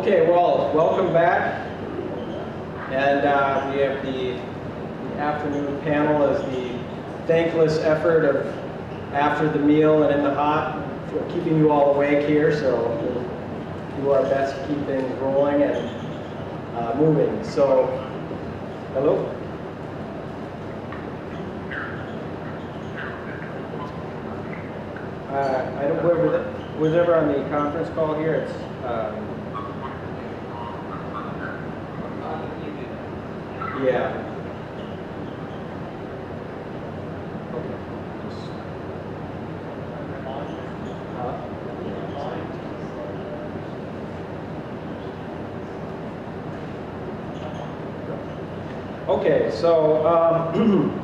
Okay, well, welcome back. And uh, we have the, the afternoon panel as the thankless effort of after the meal and in the hot, for keeping you all awake here. So we'll do our best to keep things rolling and uh, moving. So, hello? Uh, I don't, whoever, was ever on the conference call here, it's, um, yeah. Okay. So, um,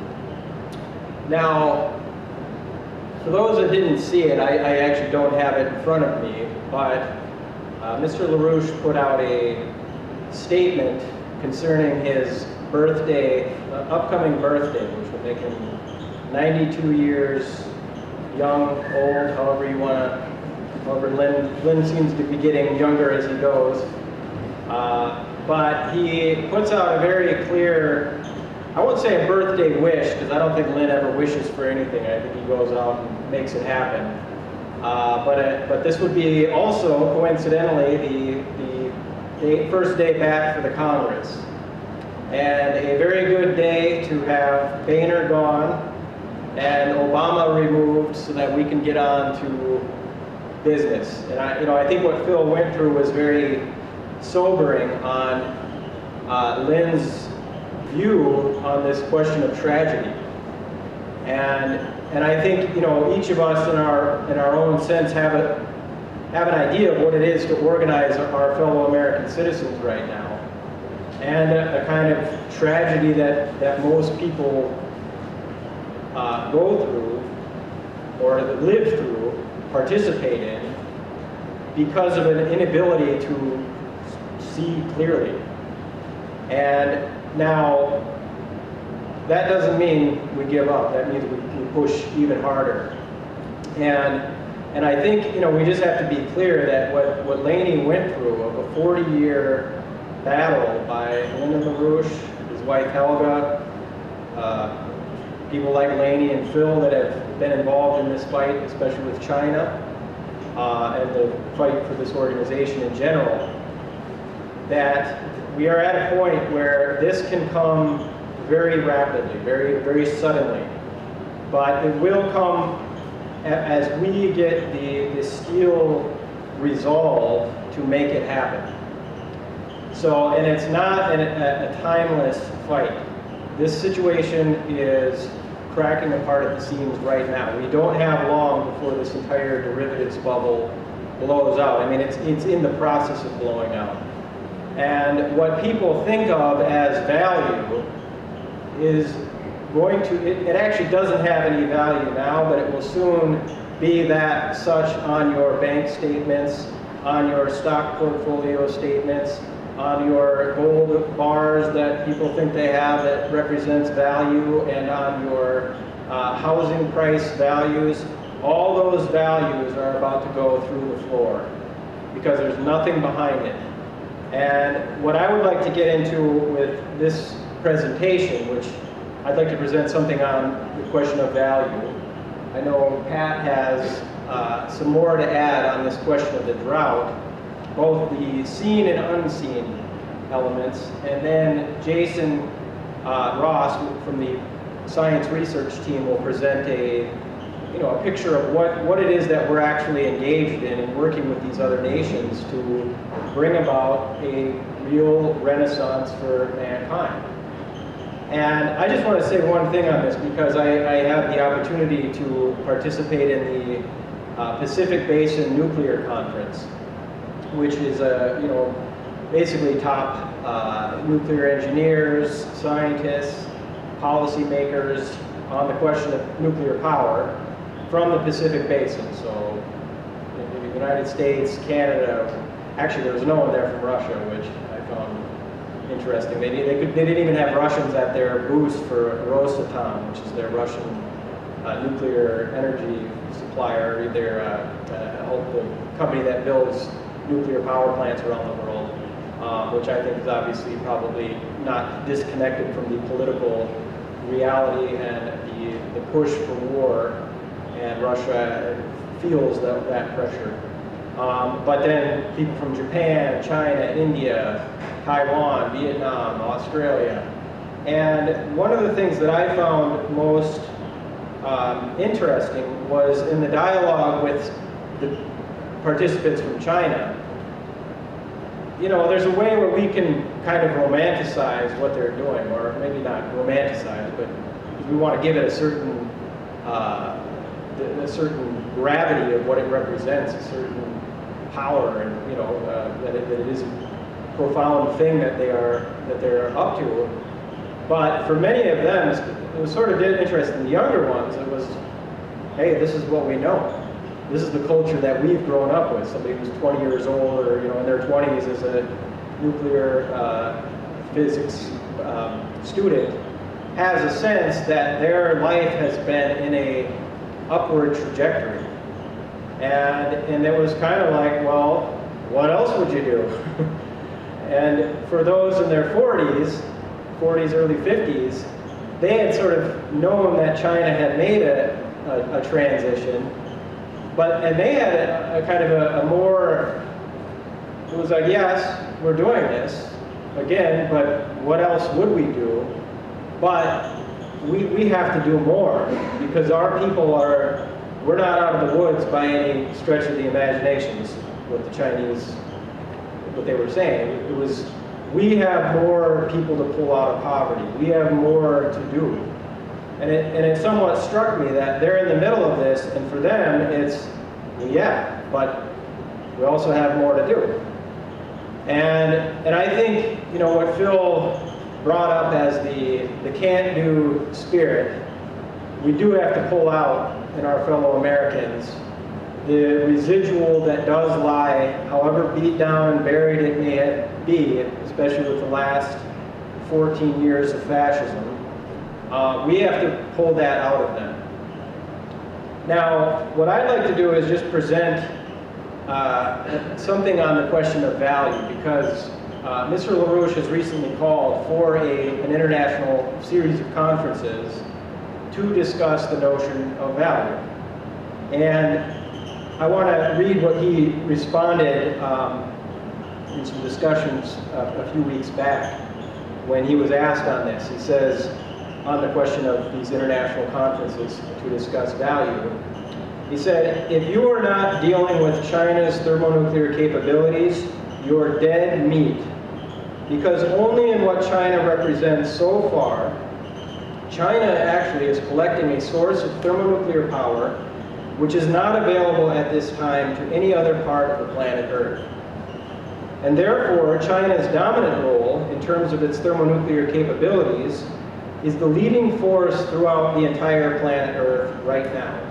now, for those that didn't see it, I, I actually don't have it in front of me, but uh, Mr. LaRouche put out a statement concerning his birthday, uh, upcoming birthday, which will make him 92 years young, old, however you want to, however Lynn, Lynn seems to be getting younger as he goes. Uh, but he puts out a very clear, I won't say a birthday wish, because I don't think Lynn ever wishes for anything. I think he goes out and makes it happen. Uh, but, uh, but this would be also, coincidentally, the, the first day back for the Congress. And a very good day to have Boehner gone and Obama removed so that we can get on to business. And I, you know, I think what Phil went through was very sobering on uh, Lynn's view on this question of tragedy. And, and I think, you know, each of us in our, in our own sense have, a, have an idea of what it is to organize our fellow American citizens right now. And a, a kind of tragedy that, that most people uh, go through or live through, participate in, because of an inability to see clearly. And now, that doesn't mean we give up. That means we, push even harder. And, and I think, you know, we just have to be clear that what, what Laney went through of a 40-year battle by Lyndon LaRouche, his wife Helga, uh, people like Laney and Phil that have been involved in this fight, especially with China, uh, and the fight for this organization in general, that we are at a point where this can come very rapidly, very, very suddenly. But it will come as we get the, the steel resolve to make it happen. So, and it's not an, a, a timeless fight. This situation is cracking apart at the seams right now. We don't have long before this entire derivatives bubble blows out. I mean, it's, it's in the process of blowing out. And what people think of as value is going to, it, it, actually doesn't have any value now, but it will soon be that such on your bank statements, on your stock portfolio statements, on your gold bars that people think they have that represents value, and on your uh, housing price values. All those values are about to go through the floor because there's nothing behind it. And what I would like to get into with this presentation, which I'd like to present something on the question of value. I know Pat has uh, some more to add on this question of the drought, both the seen and unseen elements, and then Jason uh, Ross from the science research team will present a you know, a picture of what, what it is that we're actually engaged in and working with these other nations to bring about a real renaissance for mankind. And I just want to say one thing on this because I, I have the opportunity to participate in the uh, Pacific Basin Nuclear Conference, which is a, you know, basically top uh, nuclear engineers, scientists, policymakers on the question of nuclear power from the Pacific Basin. So the United States, Canada, actually there was no one there from Russia, which I found interesting. They, they, could, they didn't even have Russians at their booth for Rosatom, which is their Russian uh, nuclear energy supplier, their uh, uh, the company that builds nuclear power plants around the world, um, which I think is obviously probably not disconnected from the political reality and the, the push for war, and Russia feels that, that pressure. Um, but then people from Japan, China, India, Taiwan, Vietnam, Australia. And one of the things that I found most um, interesting was in the dialogue with the participants from China. You know, there's a way where we can kind of romanticize what they're doing, or maybe not romanticize, but we want to give it a certain, uh, a certain gravity of what it represents, a certain power, and you know uh, that, it, that it is a profound thing that they are that they're up to. But for many of them, it was sort of interesting. The younger ones, it was, hey, this is what we know. This is the culture that we've grown up with. Somebody who's 20 years old or you know in their 20s is a nuclear uh, physics um, student has a sense that their life has been in a upward trajectory. And, and it was kind of like, well, what else would you do? and for those in their 40s, 40s, early 50s, they had sort of known that China had made a, a, a transition, but and they had a, a kind of a, a, more, it was like, yes, we're doing this again, but what else would we do? But we, we have to do more because our people are, we're not out of the woods by any stretch of the imagination, what the Chinese, what they were saying. It was we have more people to pull out of poverty. We have more to do. And it, and it somewhat struck me that they're in the middle of this, and for them, it's, yeah, but we also have more to do. And, and I think, you know, what Phil brought up as the, the can't-do spirit, we do have to pull out in our fellow Americans the residual that does lie, however beat down and buried it may be, especially with the last 14 years of fascism, uh, we have to pull that out of them. Now, what I'd like to do is just present uh, something on the question of value, because uh, Mr. LaRouche has recently called for a, an international series of conferences to discuss the notion of value. And I want to read what he responded um, in some discussions uh, a few weeks back when he was asked on this. He says, on the question of these international conferences to discuss value, he said, if you are not dealing with China's thermonuclear capabilities, you're dead meat. Because only in what China represents so far, China actually is collecting a source of thermonuclear power which is not available at this time to any other part of the planet Earth. And therefore, China's dominant role in terms of its thermonuclear capabilities is the leading force throughout the entire planet Earth right now.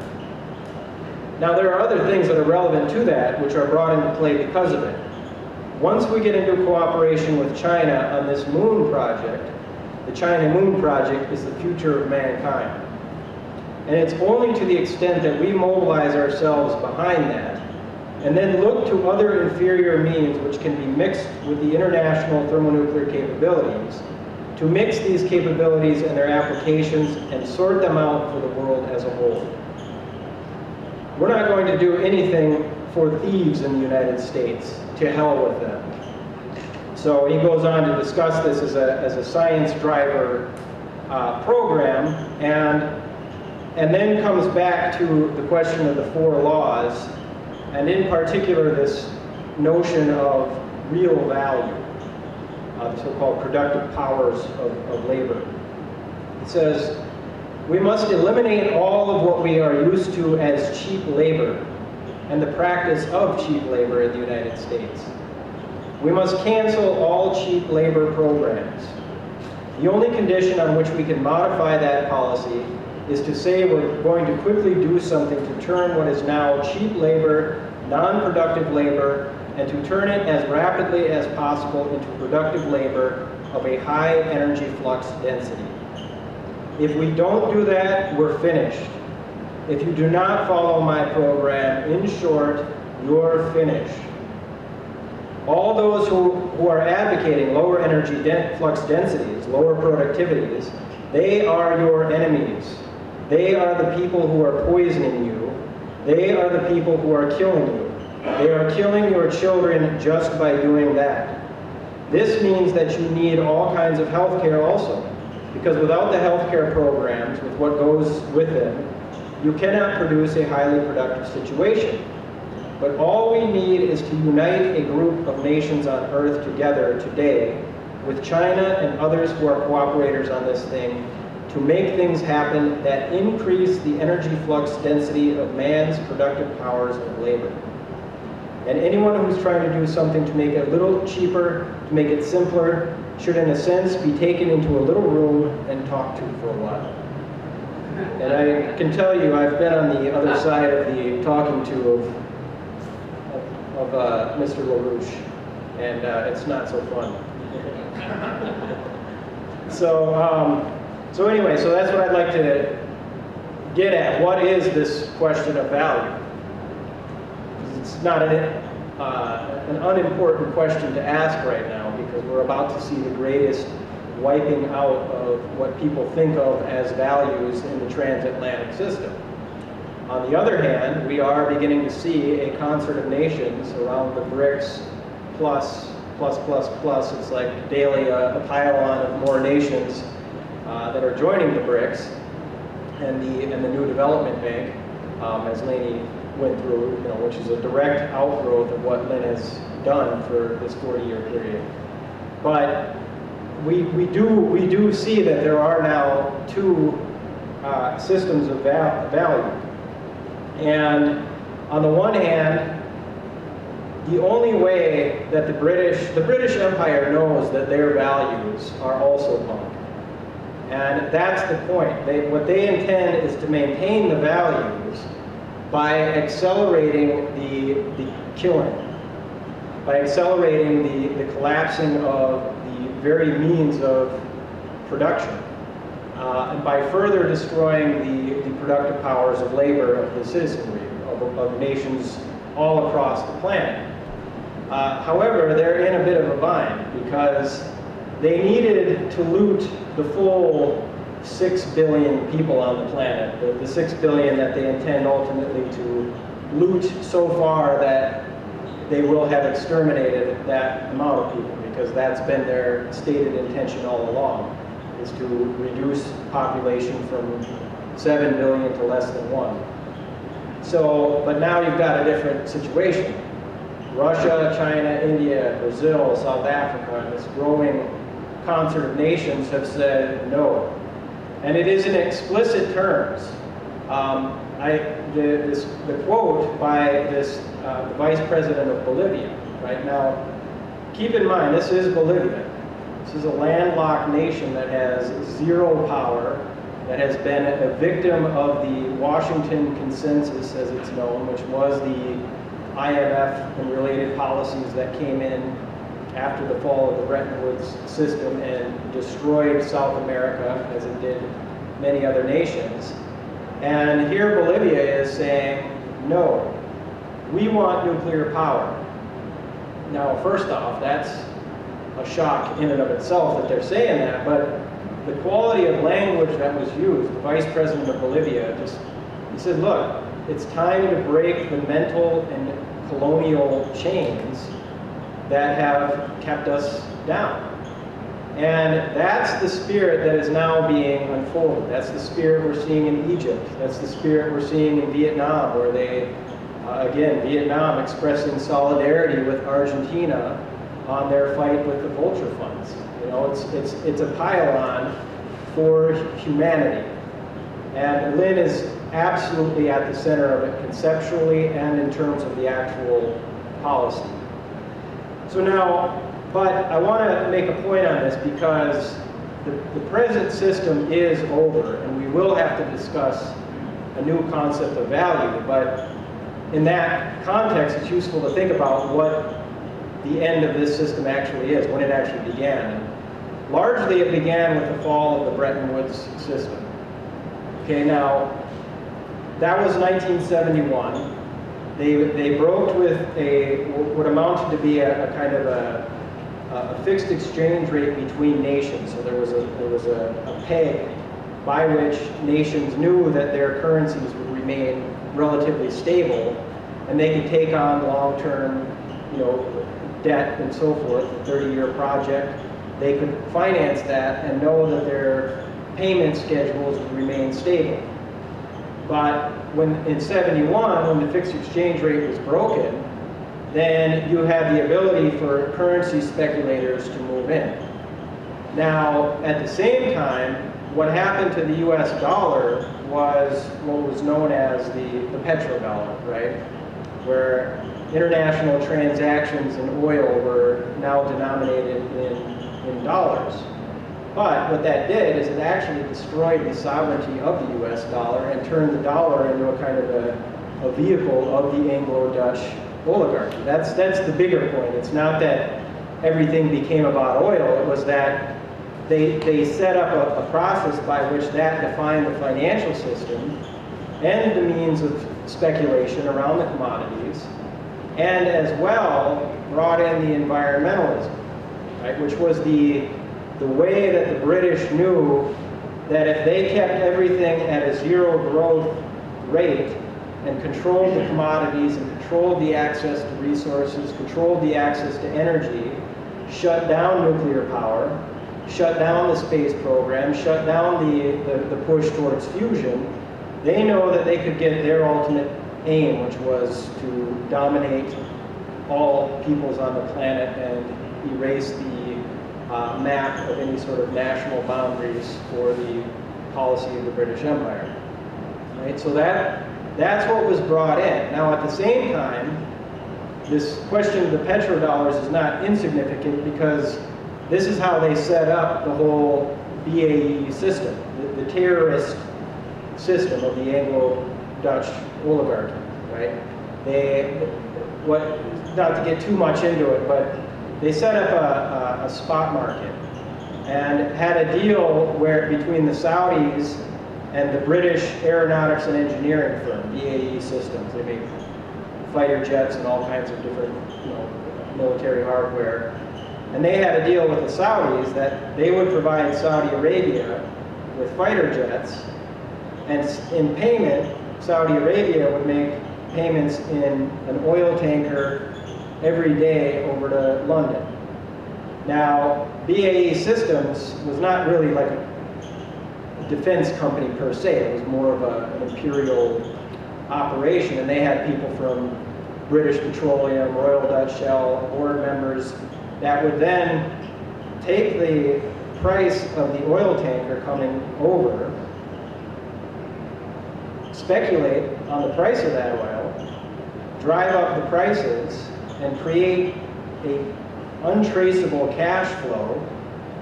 Now, there are other things that are relevant to that which are brought into play because of it. Once we get into cooperation with China on this moon project, the China Moon Project is the future of mankind. And it's only to the extent that we mobilize ourselves behind that, and then look to other inferior means which can be mixed with the international thermonuclear capabilities, to mix these capabilities and their applications and sort them out for the world as a whole. We're not going to do anything for thieves in the United States. To hell with them. So he goes on to discuss this as a, as a science driver uh, program, and and then comes back to the question of the four laws, and in particular this notion of real value, uh, the so-called productive powers of, of labor. It says, we must eliminate all of what we are used to as cheap labor and the practice of cheap labor in the United States. We must cancel all cheap labor programs. The only condition on which we can modify that policy is to say we're going to quickly do something to turn what is now cheap labor, non-productive labor, and to turn it as rapidly as possible into productive labor of a high energy flux density. If we don't do that, we're finished. If you do not follow my program, in short, you're finished. all those who, who are advocating lower energy den flux densities, lower productivities, they are your enemies. They are the people who are poisoning you. They are the people who are killing you. They are killing your children just by doing that. This means that you need all kinds of health care also. Because without the health care programs, with what goes with them, you cannot produce a highly productive situation. But all we need is to unite a group of nations on Earth together today with China and others who are cooperators on this thing to make things happen that increase the energy flux density of man's productive powers of labor. And anyone who's trying to do something to make it a little cheaper, to make it simpler, should in a sense be taken into a little room and talked to for a while. And I can tell you, I've been on the other side of the talking to of, of, of uh, Mr. LaRouche, and uh, it's not so fun. so, um, so anyway, so that's what I'd like to get at. What is this question of value? It's not an, uh, an unimportant question to ask right now because we're about to see the greatest wiping out of what people think of as values in the transatlantic system. On the other hand, we are beginning to see a concert of nations around the BRICS plus, plus, plus, plus. It's like daily uh, a pile-on of more nations uh, that are joining the BRICS and the, and the new development bank, um, as Laney went through, you know, which is a direct outgrowth of what Lynn has done for this 40-year period. But we, we, do, we do see that there are now two uh, systems of val value. And on the one hand, the only way that the British, the British Empire knows that their values are also punk. And that's the point. They, what they intend is to maintain the values by accelerating the, the killing, by accelerating the, the collapsing of the very means of production, uh, and by further destroying the, the productive powers of labor of the citizenry of, of nations all across the planet. Uh, however, they're in a bit of a bind because they needed to loot the full six billion people on the planet, the, the six billion that they intend ultimately to loot so far that they will have exterminated that amount of people because that's been their stated intention all along, is to reduce population from 7 million to less than 1. So, but now you've got a different situation. Russia, China, India, Brazil, South Africa, this growing concert of nations have said no. And it is in explicit terms. Um, I, the, this, the quote by this uh, vice president of Bolivia, right now, keep in mind, this is Bolivia. This is a landlocked nation that has zero power, that has been a victim of the Washington Consensus, as it's known, which was the IMF and related policies that came in after the fall of the Bretton Woods system and destroyed South America, as it did many other nations. And here Bolivia is saying, no, we want nuclear power. Now, first off, that's a shock in and of itself that they're saying that, but the quality of language that was used, the vice president of Bolivia just, he said, look, it's time to break the mental and colonial chains that have kept us down. And that's the spirit that is now being unfolded. That's the spirit we're seeing in Egypt. That's the spirit we're seeing in Vietnam, where they uh, again, Vietnam expressing solidarity with Argentina on their fight with the vulture funds. You know, it's, it's, it's a pile-on for humanity. And Lynn is absolutely at the center of it conceptually and in terms of the actual policy. So now, but I want to make a point on this because the, the present system is over and we will have to discuss a new concept of value, but in that context, it's useful to think about what the end of this system actually is, when it actually began. Largely, it began with the fall of the Bretton Woods system. Okay, now, that was 1971. They, they broke with a, what amounted to be a, a kind of a, a fixed exchange rate between nations. So there was a, there was a, a peg by which nations knew that their currencies would remain relatively stable and they could take on long-term, you know, debt and so forth, a 30-year project. They could finance that and know that their payment schedules would remain stable. But when in 71, when the fixed exchange rate was broken, then you had the ability for currency speculators to move in. Now, at the same time, what happened to the US dollar was what was known as the, the petrodollar, right? Where international transactions in oil were now denominated in, in dollars. But what that did is it actually destroyed the sovereignty of the US dollar and turned the dollar into a kind of a, a vehicle of the Anglo-Dutch oligarchy. That's, that's the bigger point. It's not that everything became about oil, it was that they, they set up a, a process by which that defined the financial system and the means of speculation around the commodities, and as well brought in the environmentalism, right, which was the the way that the British knew that if they kept everything at a zero growth rate and controlled the commodities and controlled the access to resources, controlled the access to energy, shut down nuclear power, shut down the space program, shut down the, the, the push towards fusion, they know that they could get their ultimate aim, which was to dominate all peoples on the planet and erase the uh, map of any sort of national boundaries for the policy of the British Empire. Right? So that, that's what was brought in. Now at the same time, this question of the petrodollars is not insignificant because this is how they set up the whole BAE system, the, the terrorist system of the Anglo-Dutch oligarchy, right? They, what, not to get too much into it, but they set up a, a, a spot market and had a deal where between the Saudis and the British Aeronautics and Engineering firm, BAE Systems. They make fighter jets and all kinds of different you know, military hardware. And they had a deal with the Saudis that they would provide Saudi Arabia with fighter jets, and in payment, Saudi Arabia would make payments in an oil tanker every day over to London. Now, BAE Systems was not really like a defense company per se. It was more of a, an imperial operation, and they had people from British Petroleum, Royal Dutch Shell, board members that would then take the price of the oil tanker coming over, speculate on the price of that oil, drive up the prices, and create a untraceable cash flow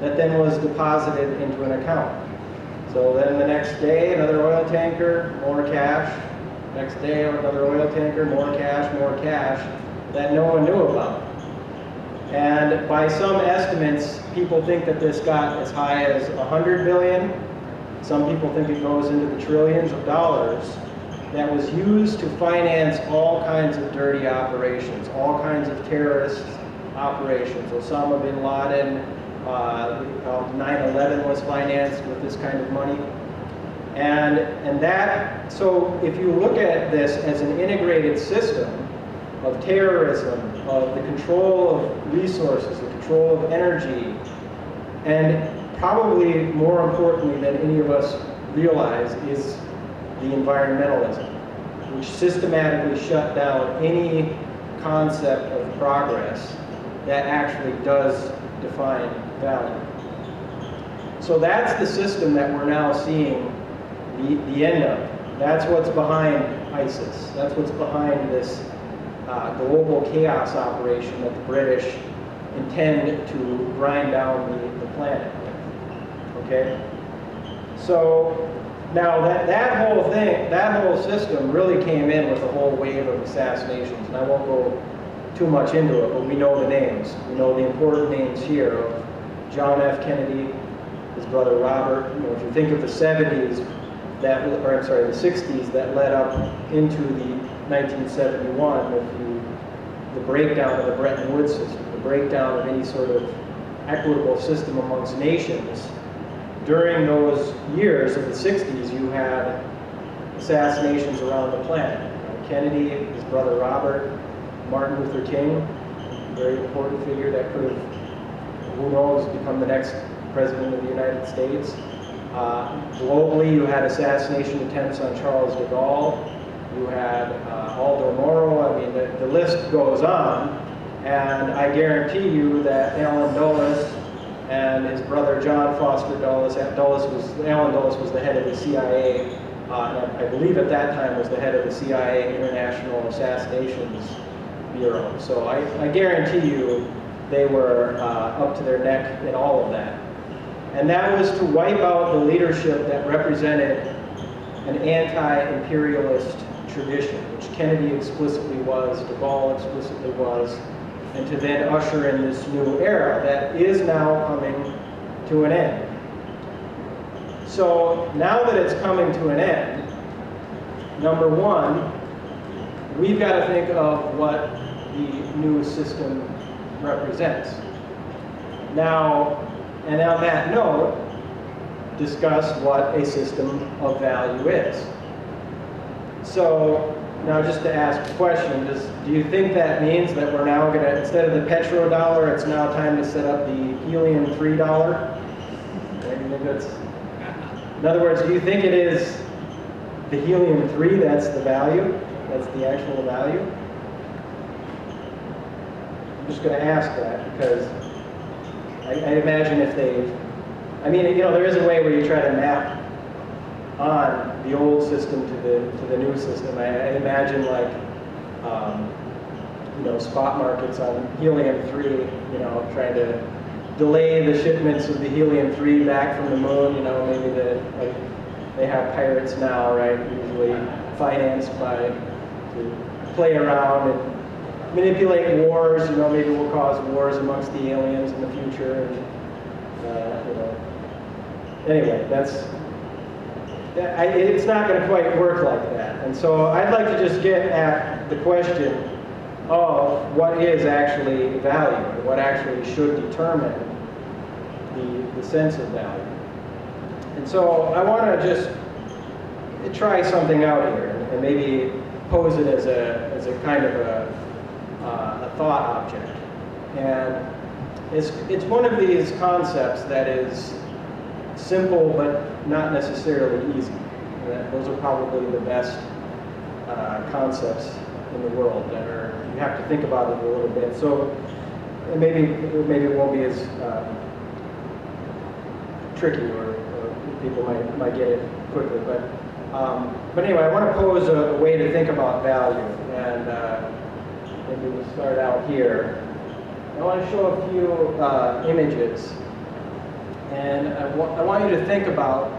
that then was deposited into an account. So then the next day, another oil tanker, more cash. Next day, another oil tanker, more cash, more cash that no one knew about. And by some estimates, people think that this got as high as 100 billion. Some people think it goes into the trillions of dollars that was used to finance all kinds of dirty operations, all kinds of terrorist operations. Osama bin Laden, 9-11 uh, was financed with this kind of money. And, and that, so if you look at this as an integrated system of terrorism, of the control of resources, the control of energy, and probably more importantly than any of us realize is the environmentalism, which systematically shut down any concept of progress that actually does define value. So that's the system that we're now seeing the, the end of. That's what's behind ISIS. That's what's behind this uh, global chaos operation that the British intend to grind down the, the planet with. Okay? So now that, that whole thing, that whole system really came in with a whole wave of assassinations, and I won't go too much into it, but we know the names. We know the important names here of John F. Kennedy, his brother Robert. You know, if you think of the 70s, that, or I'm sorry, the 60s that led up into the 1971 with the, the breakdown of the Bretton Woods system, the breakdown of any sort of equitable system amongst nations. During those years of the 60s, you had assassinations around the planet. Kennedy, his brother Robert, Martin Luther King, very important figure that could have, who knows, become the next president of the United States. Uh, globally, you had assassination attempts on Charles de Gaulle. You had uh, Aldo Moro. I mean, the, the list goes on. And I guarantee you that Allen Dulles and his brother John Foster Dulles, Dulles was, Allen Dulles was the head of the CIA, uh, and I believe at that time was the head of the CIA International Assassinations Bureau. So I, I guarantee you they were uh, up to their neck in all of that. And that was to wipe out the leadership that represented an anti-imperialist tradition, which Kennedy explicitly was, de Gaulle explicitly was, and to then usher in this new era that is now coming to an end. So now that it's coming to an end, number one, we've got to think of what the new system represents. Now, and on that note, discuss what a system of value is. So now just to ask a question, does, do you think that means that we're now going to, instead of the petrodollar, it's now time to set up the helium-3 dollar? In other words, do you think it is the helium-3 that's the value? That's the actual value? I'm just going to ask that because I, I imagine if they, I mean, you know, there is a way where you try to map on the old system to the to the new system. I, I imagine like, um, you know, spot markets on helium-3, you know, trying to delay the shipments of the helium-3 back from the moon, you know, maybe the, like, they have pirates now, right, usually financed by, to play around and manipulate wars, you know, maybe we'll cause wars amongst the aliens in the future. And, uh, you know. Anyway, that's, it's not going to quite work like that. And so I'd like to just get at the question of what is actually value, what actually should determine the, the sense of value. And so I want to just try something out here and maybe pose it as a, as a kind of a uh, a thought object. And it's, it's one of these concepts that is simple but not necessarily easy. And those are probably the best uh, concepts in the world that are, you have to think about it a little bit. So maybe, maybe it won't be as uh, tricky or, or, people might, might get it quickly. But, um, but anyway, I want to pose a, a, way to think about value. And uh, maybe we'll start out here. I want to show a few uh, images. And I, wa I want you to think about,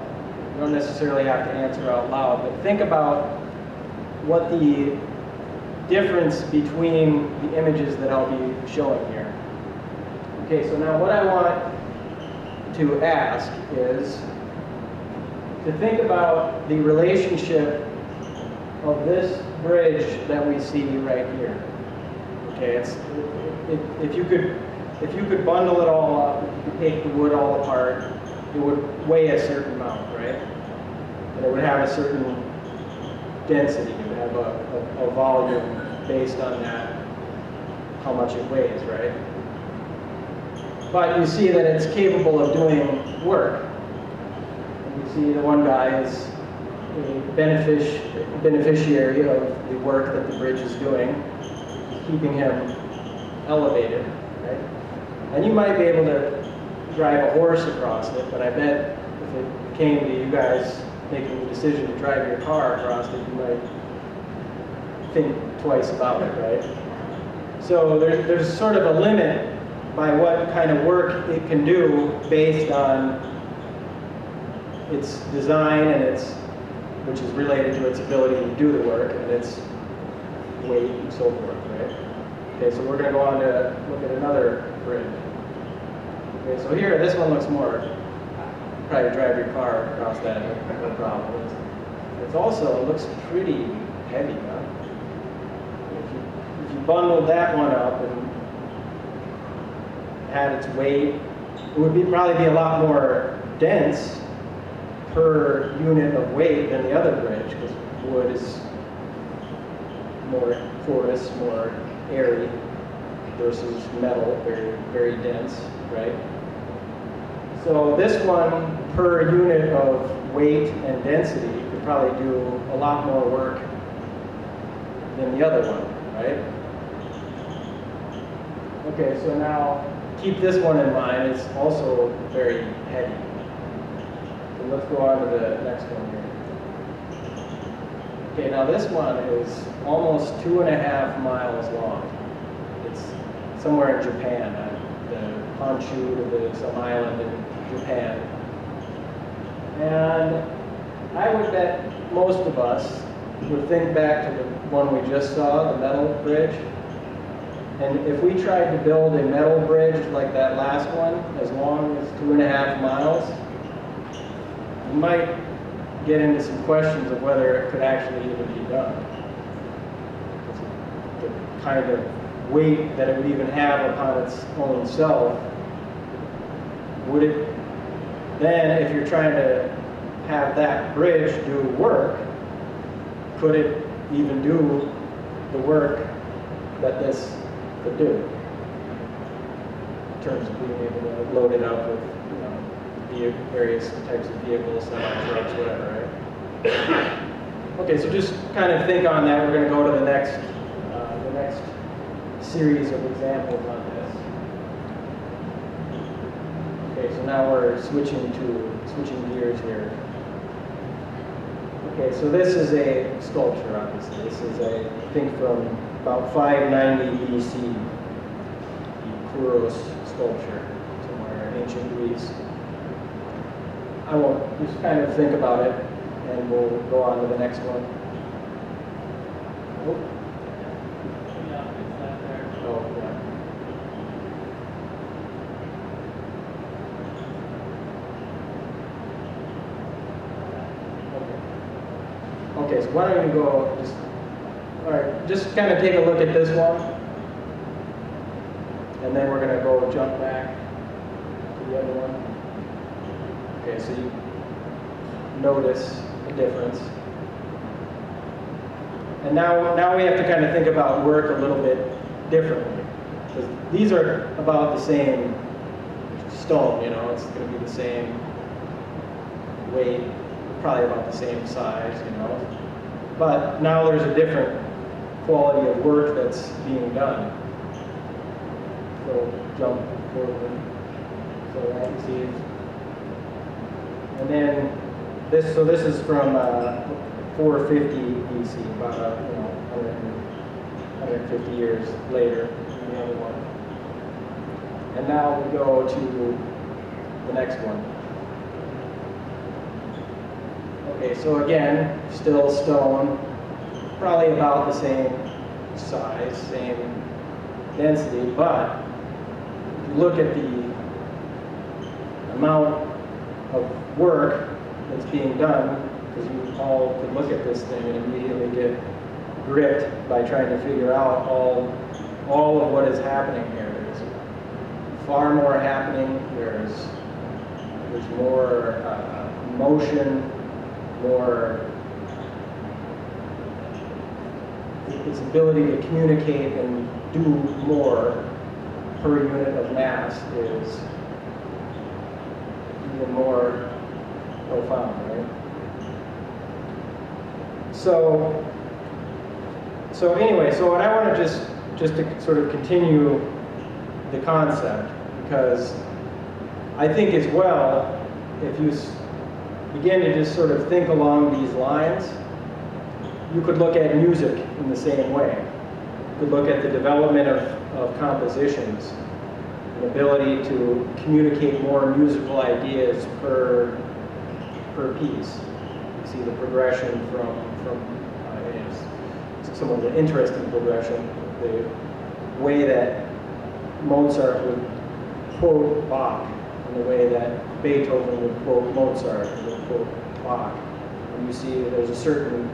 you don't necessarily have to answer out loud, but think about what the difference between the images that I'll be showing here. Okay, so now what I want to ask is to think about the relationship of this bridge that we see right here. Okay, it's, it, if you could if you could bundle it all up, if you could take the wood all apart, it would weigh a certain amount, right? And it would have a certain density, it would have a, a, a volume based on that, how much it weighs, right? But you see that it's capable of doing work. You see the one guy is a benefic beneficiary of the work that the bridge is doing keeping him elevated, right? And you might be able to drive a horse across it, but I bet if it came to you guys making the decision to drive your car across it, you might think twice about it, right? So there, there's sort of a limit by what kind of work it can do based on its design and its, which is related to its ability to do the work and its weight and so forth, right? Okay, so we're going to go on to look at another bridge. Okay, so here, this one looks more, probably drive your car across that, no problem. it's also, it looks pretty heavy, huh? If you, if you bundled that one up and had its weight, it would be, probably be a lot more dense per unit of weight than the other bridge, because wood is more porous, more airy versus metal, very, very dense, right? So this one, per unit of weight and density, could probably do a lot more work than the other one, right? Okay, so now keep this one in mind. It's also very heavy. So let's go on to the next one here. Okay, now this one is almost two and a half miles long. It's somewhere in Japan, uh, the Honshu, the, some island in Japan. And I would bet most of us would think back to the one we just saw, the metal bridge. And if we tried to build a metal bridge like that last one, as long as two and a half miles, you might get into some questions of whether it could actually even be done. The kind of weight that it would even have upon its own self. Would it then, if you're trying to have that bridge do work, could it even do the work that this could do? In terms of being able to load it up with, various types of vehicles, semi-trucks, whatever, right? Okay, so just kind of think on that. We're going to go to the next, uh, the next series of examples on this. Okay, so now we're switching to, switching gears here. Okay, so this is a sculpture, obviously. This is a, I think from about 590 BC, the Kouros sculpture, somewhere in ancient Greece. I won't, just kind of think about it, and we'll go on to the next one. Oh. Okay, so why don't you go, just, all right, just kind of take a look at this one. And then we're gonna go jump back to the other one. Okay, so you notice the difference. And now, now we have to kind of think about work a little bit differently. Because these are about the same stone, you know, it's gonna be the same weight, probably about the same size, you know. But now there's a different quality of work that's being done. So jump forward. So that see. And then this, so this is from uh, 450 BC, about uh, you know 150 years later than the other one. And now we go to the next one. Okay, so again, still stone, probably about the same size, same density, but if you look at the amount of work that's being done, because you all could look at this thing and immediately get gripped by trying to figure out all, all of what is happening here. There's far more happening, there's, there's more uh, motion, more its ability to communicate and do more per unit of mass is even more profound, right? So, so anyway, so what I want to just, just to sort of continue the concept, because I think as well, if you begin to just sort of think along these lines, you could look at music in the same way. You could look at the development of, of compositions, an ability to communicate more musical ideas per, per piece. You see the progression from, from uh, it's some of the interesting progression, the way that Mozart would quote Bach, and the way that Beethoven would quote Mozart and would quote Bach. and you see there's a certain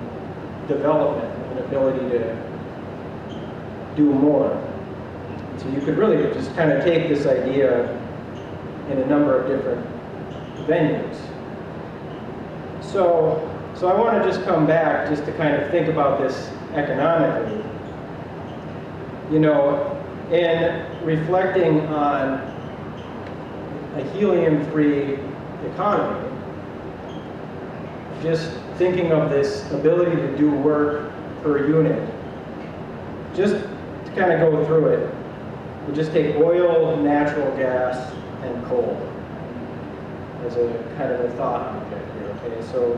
development, an ability to do more. So you could really just kind of take this idea in a number of different venues. So, so I want to just come back just to kind of think about this economically. You know, in reflecting on a helium-3 economy, just thinking of this ability to do work per unit, just to kind of go through it, we just take oil, natural gas, and coal as a kind of a thought here, So,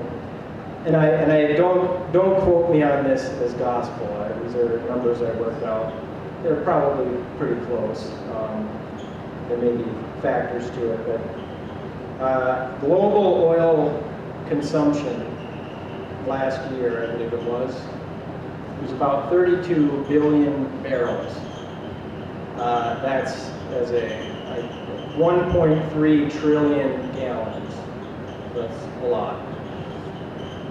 and I, and I don't, don't quote me on this as gospel. I, these are numbers I worked out. They're probably pretty close. Um, there may be factors to it, but uh, global oil consumption last year, I believe it was, was about 32 billion barrels. Uh, that's as a, a 1.3 trillion gallons. That's a lot.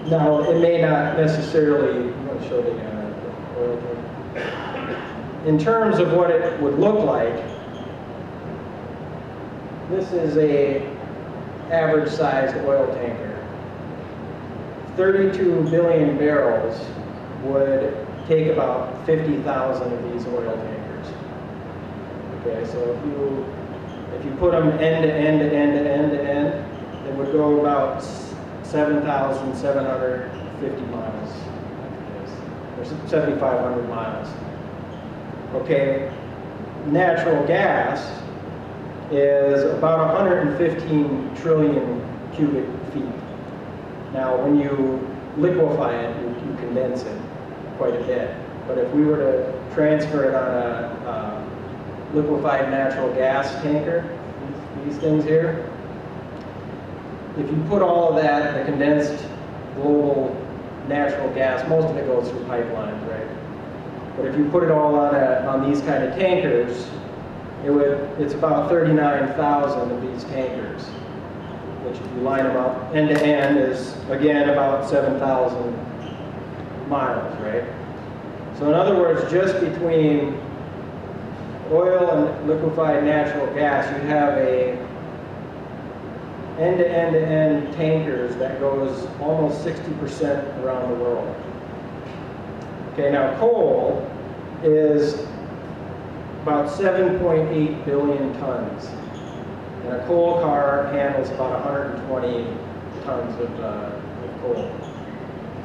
Now, it may not necessarily, show the. In terms of what it would look like, this is a average sized oil tanker. 32 billion barrels would take about 50,000 of these oil tankers. Okay, so if you if you put them end to end to end to end to end, would go about 7,750 miles, or 7,500 miles. Okay, natural gas is about 115 trillion cubic feet. Now, when you liquefy it, you, you condense it quite a bit. But if we were to transfer it on a, uh, liquefied natural gas tanker, these, these things here, if you put all of that, the condensed global natural gas, most of it goes through pipelines, right? But if you put it all on, a, on these kind of tankers, it would, it's about 39,000 of these tankers, which if you line them up end to end is, again, about 7,000 miles, right? So in other words, just between oil and liquefied natural gas, you have a end-to-end-to-end -end tankers that goes almost 60% around the world. Okay, now coal is about 7.8 billion tons. And a coal car handles about 120 tons of, uh, of coal.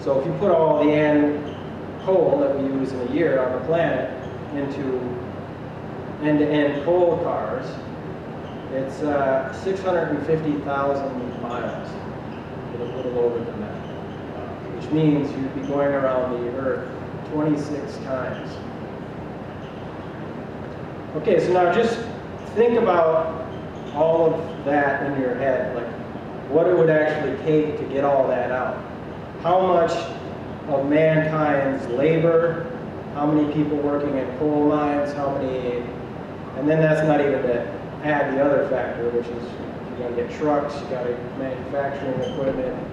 So if you put all the end coal that we use in a year on the planet into end-to-end -end coal cars, it's uh, 650,000 miles, a little over than that, which means you'd be going around the Earth 26 times. Okay, so now just think about all of that in your head, like what it would actually take to get all that out. How much of mankind's labor, how many people working in coal mines, how many, and then that's not even to add the other factor, which is you gotta get trucks, you gotta manufacturing equipment.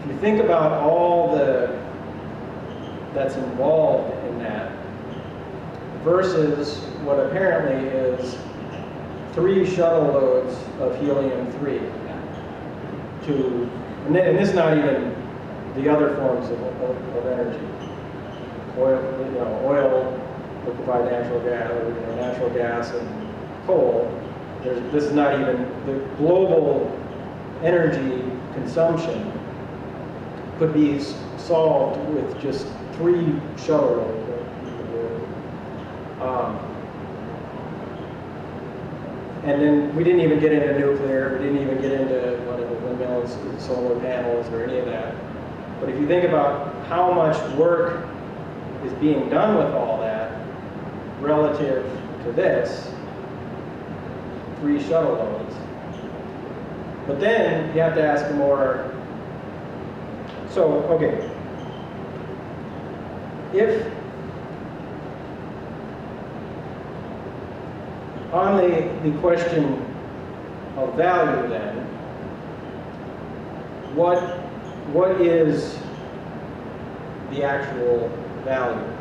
If you think about all the that's involved in that versus what apparently is three shuttle loads of helium-3 to, and, and this is not even the other forms of, of, of energy. Oil, you know, oil, liquefied natural gas, or, you know, natural gas and coal. There's, this is not even, the global energy consumption could be solved with just three shuttle. Um, and then we didn't even get into nuclear, we didn't even get into whatever windmills, solar panels, or any of that. But if you think about how much work is being done with all that relative to this, three shuttle loads. But then you have to ask more, so, okay, if on the, the question of value then, what what is the actual value?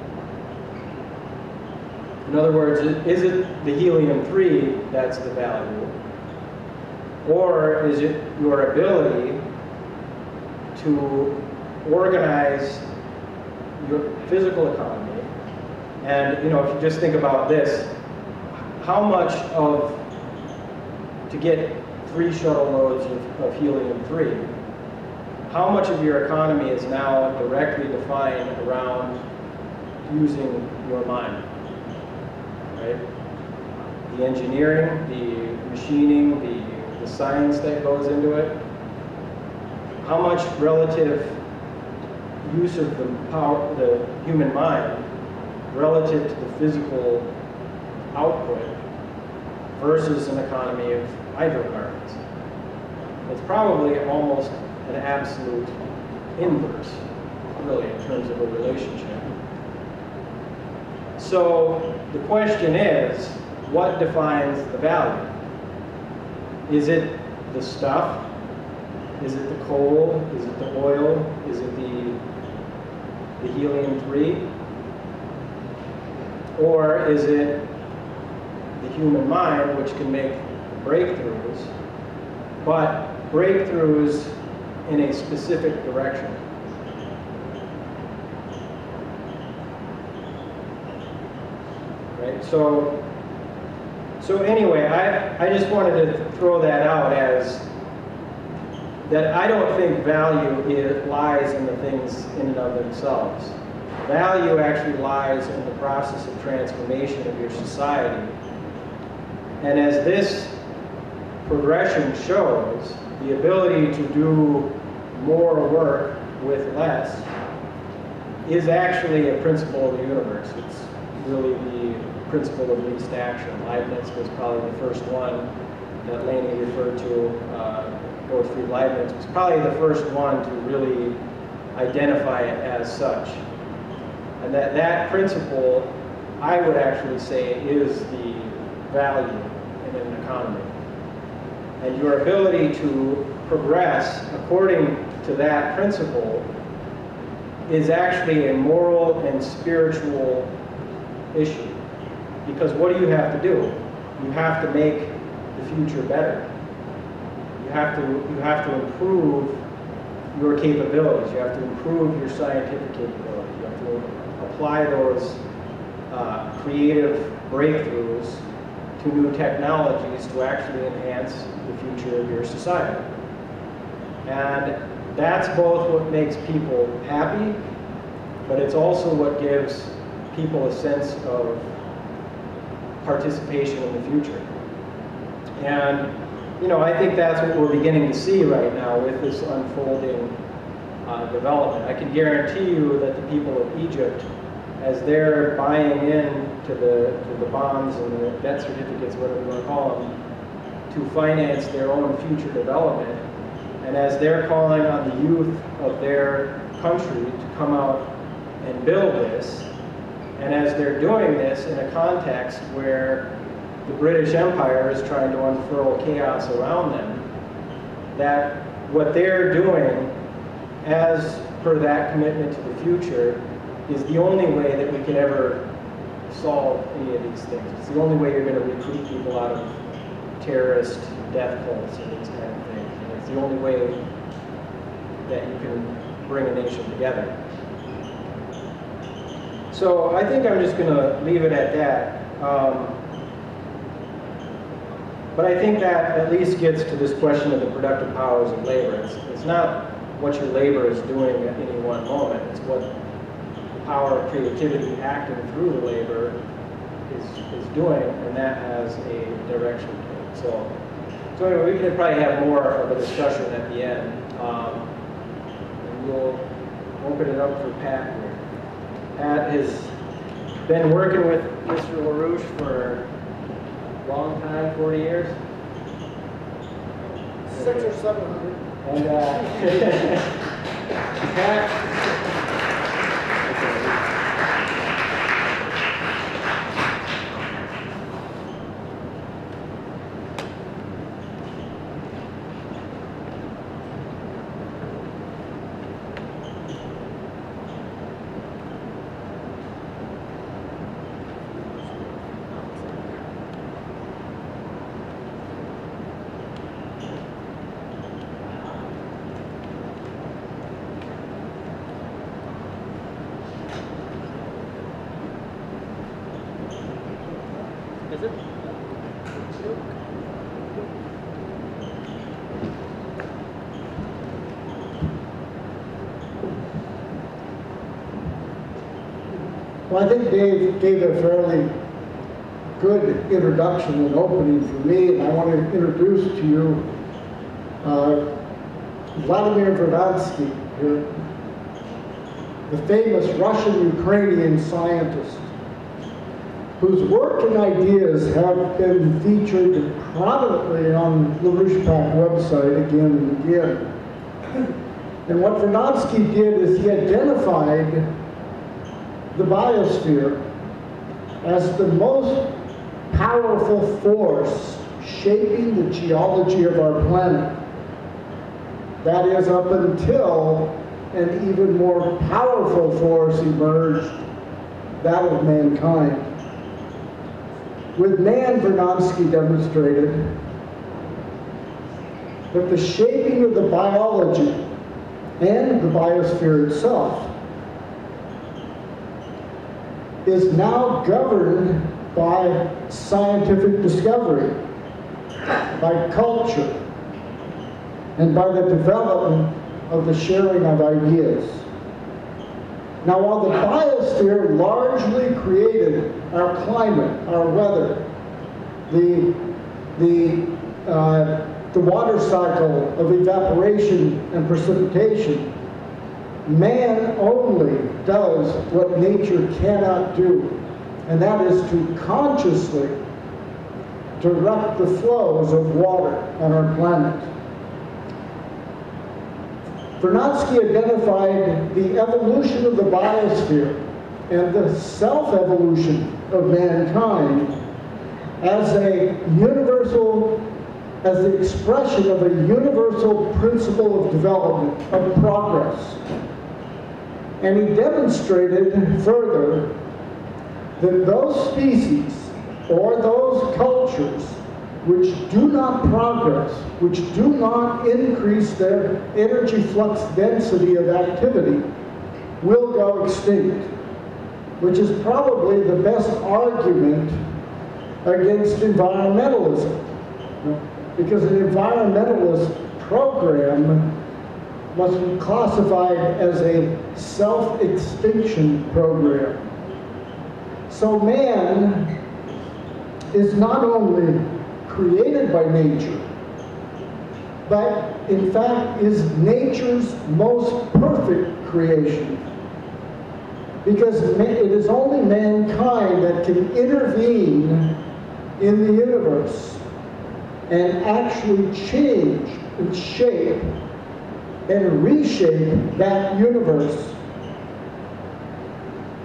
In other words, is it the helium-3 that's the value? Or is it your ability to organize your physical economy? And, you know, if you just think about this, how much of, to get three shuttle loads of, of helium-3, how much of your economy is now directly defined around using your mind? Right? The engineering, the machining, the, the science that goes into it. How much relative use of the power, the human mind relative to the physical output versus an economy of hydrocarbons. It's probably almost an absolute inverse, really, in terms of a relationship. So the question is, what defines the value? Is it the stuff? Is it the coal? Is it the oil? Is it the, the helium-3? Or is it the human mind, which can make breakthroughs, but breakthroughs in a specific direction? Right? So, so anyway, I, I just wanted to throw that out as that I don't think value is, lies in the things in and of themselves. Value actually lies in the process of transformation of your society. And as this progression shows, the ability to do more work with less is actually a principle of the universe. It's really the principle of least action. Leibniz was probably the first one that Laney referred to, uh, Gottfried Leibniz was probably the first one to really identify it as such. And that, that principle, I would actually say, is the value in an economy. And your ability to progress according to that principle is actually a moral and spiritual issue. Because what do you have to do? You have to make the future better. You have to, you have to improve your capabilities. You have to improve your scientific capabilities. You have to apply those uh, creative breakthroughs to new technologies to actually enhance the future of your society. And that's both what makes people happy, but it's also what gives people a sense of participation in the future. And, you know, I think that's what we're beginning to see right now with this unfolding uh, development. I can guarantee you that the people of Egypt, as they're buying in to the, to the bonds and the debt certificates, whatever you want to call them, to finance their own future development, and as they're calling on the youth of their country to come out and build this, and as they're doing this in a context where the British Empire is trying to unfurl chaos around them, that what they're doing as per that commitment to the future is the only way that we can ever solve any of these things. It's the only way you're going to recruit people out of terrorist death cults and these kind of things. And it's the only way that you can bring a nation together. So I think I'm just going to leave it at that. Um, but I think that at least gets to this question of the productive powers of labor. It's, it's not what your labor is doing at any one moment. It's what the power of creativity acting through the labor is, is doing, and that has a direction to it. So, so anyway, we can probably have more of a discussion at the end. Um, and we'll open it up for Pat here. Pat has been working with Mr. LaRouche for a long time, 40 years. Six or seven hundred. And uh, Pat, think Dave gave a fairly good introduction and opening for me, and I want to introduce to you uh, Vladimir Vernadsky, here, the famous Russian-Ukrainian scientist, whose work and ideas have been featured prominently on LaRouche PAC website again and again. And what Vernadsky did is he identified the biosphere as the most powerful force shaping the geology of our planet. That is up until an even more powerful force emerged, that of mankind. With man, Vernadsky demonstrated that the shaping of the biology and the biosphere itself is now governed by scientific discovery, by culture, and by the development of the sharing of ideas. Now, while the biosphere largely created our climate, our weather, the, the, uh, the water cycle of evaporation and precipitation, man only does what nature cannot do, and that is to consciously direct the flows of water on our planet. Vernadsky identified the evolution of the biosphere and the self-evolution of mankind as a universal, as the expression of a universal principle of development, of progress. And he demonstrated further that those species or those cultures which do not progress, which do not increase their energy flux density of activity, will go extinct, which is probably the best argument against environmentalism. Because an environmentalist program be classified as a self-extinction program. So man is not only created by nature, but in fact is nature's most perfect creation. Because it is only mankind that can intervene in the universe and actually change and shape and reshape that universe.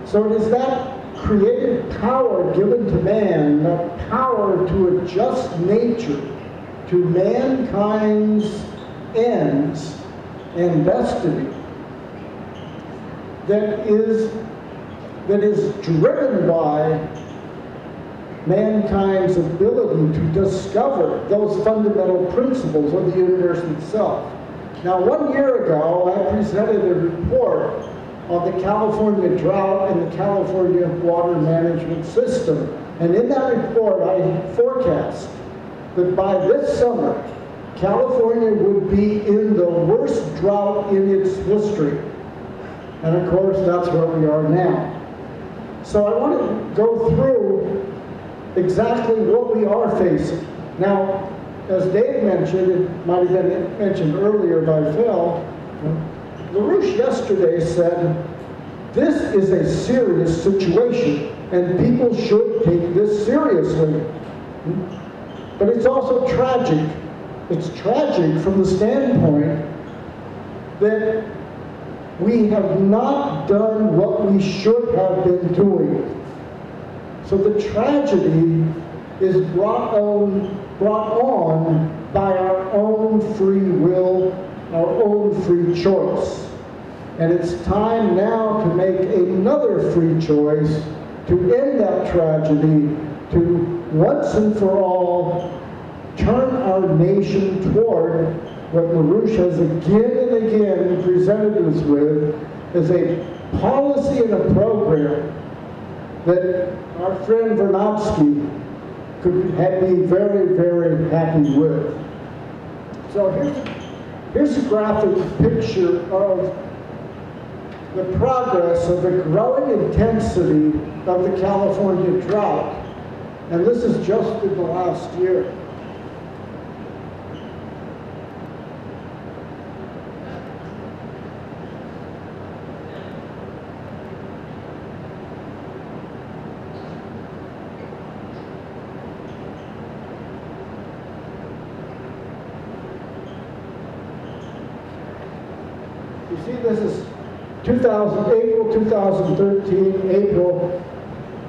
So it is that creative power given to man, the power to adjust nature to mankind's ends and destiny that is that is driven by mankind's ability to discover those fundamental principles of the universe itself. Now, one year ago, I presented a report on the California drought and the California water management system. And in that report, I forecast that by this summer, California would be in the worst drought in its history. And of course, that's where we are now. So I want to go through exactly what we are facing. Now, as Dave mentioned, it might have been mentioned earlier by Phil, LaRouche yesterday said, this is a serious situation and people should take this seriously. But it's also tragic. It's tragic from the standpoint that we have not done what we should have been doing. So the tragedy is brought on, brought on by our own free will, our own free choice. And it's time now to make another free choice to end that tragedy, to once and for all turn our nation toward what LaRouche has again and again presented us with as a policy and a program that our friend Vernadsky could ha- be very, very happy with. So here's, here's a graphic picture of the progress of the growing intensity of the California drought. And this is just in the last year. You see, this is 2000, April 2013, April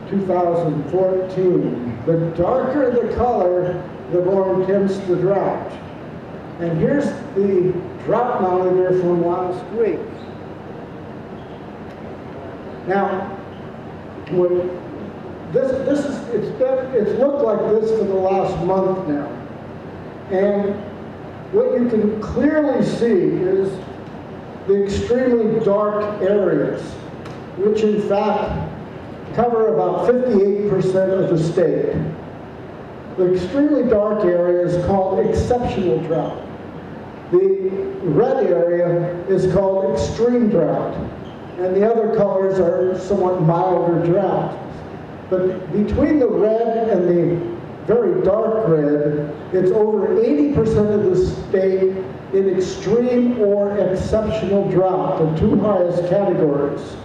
2014. The darker the color, the more intense the drought. And here's the drought monitor from last week. Now, when this, this is, it's been, it's looked like this for the last month now. And what you can clearly see is the extremely dark areas, which in fact cover about 58% of the state. The extremely dark area is called exceptional drought. The red area is called extreme drought. And the other colors are somewhat milder drought. But between the red and the very dark red, it's over 80% of the state in extreme or exceptional drought, the two highest categories.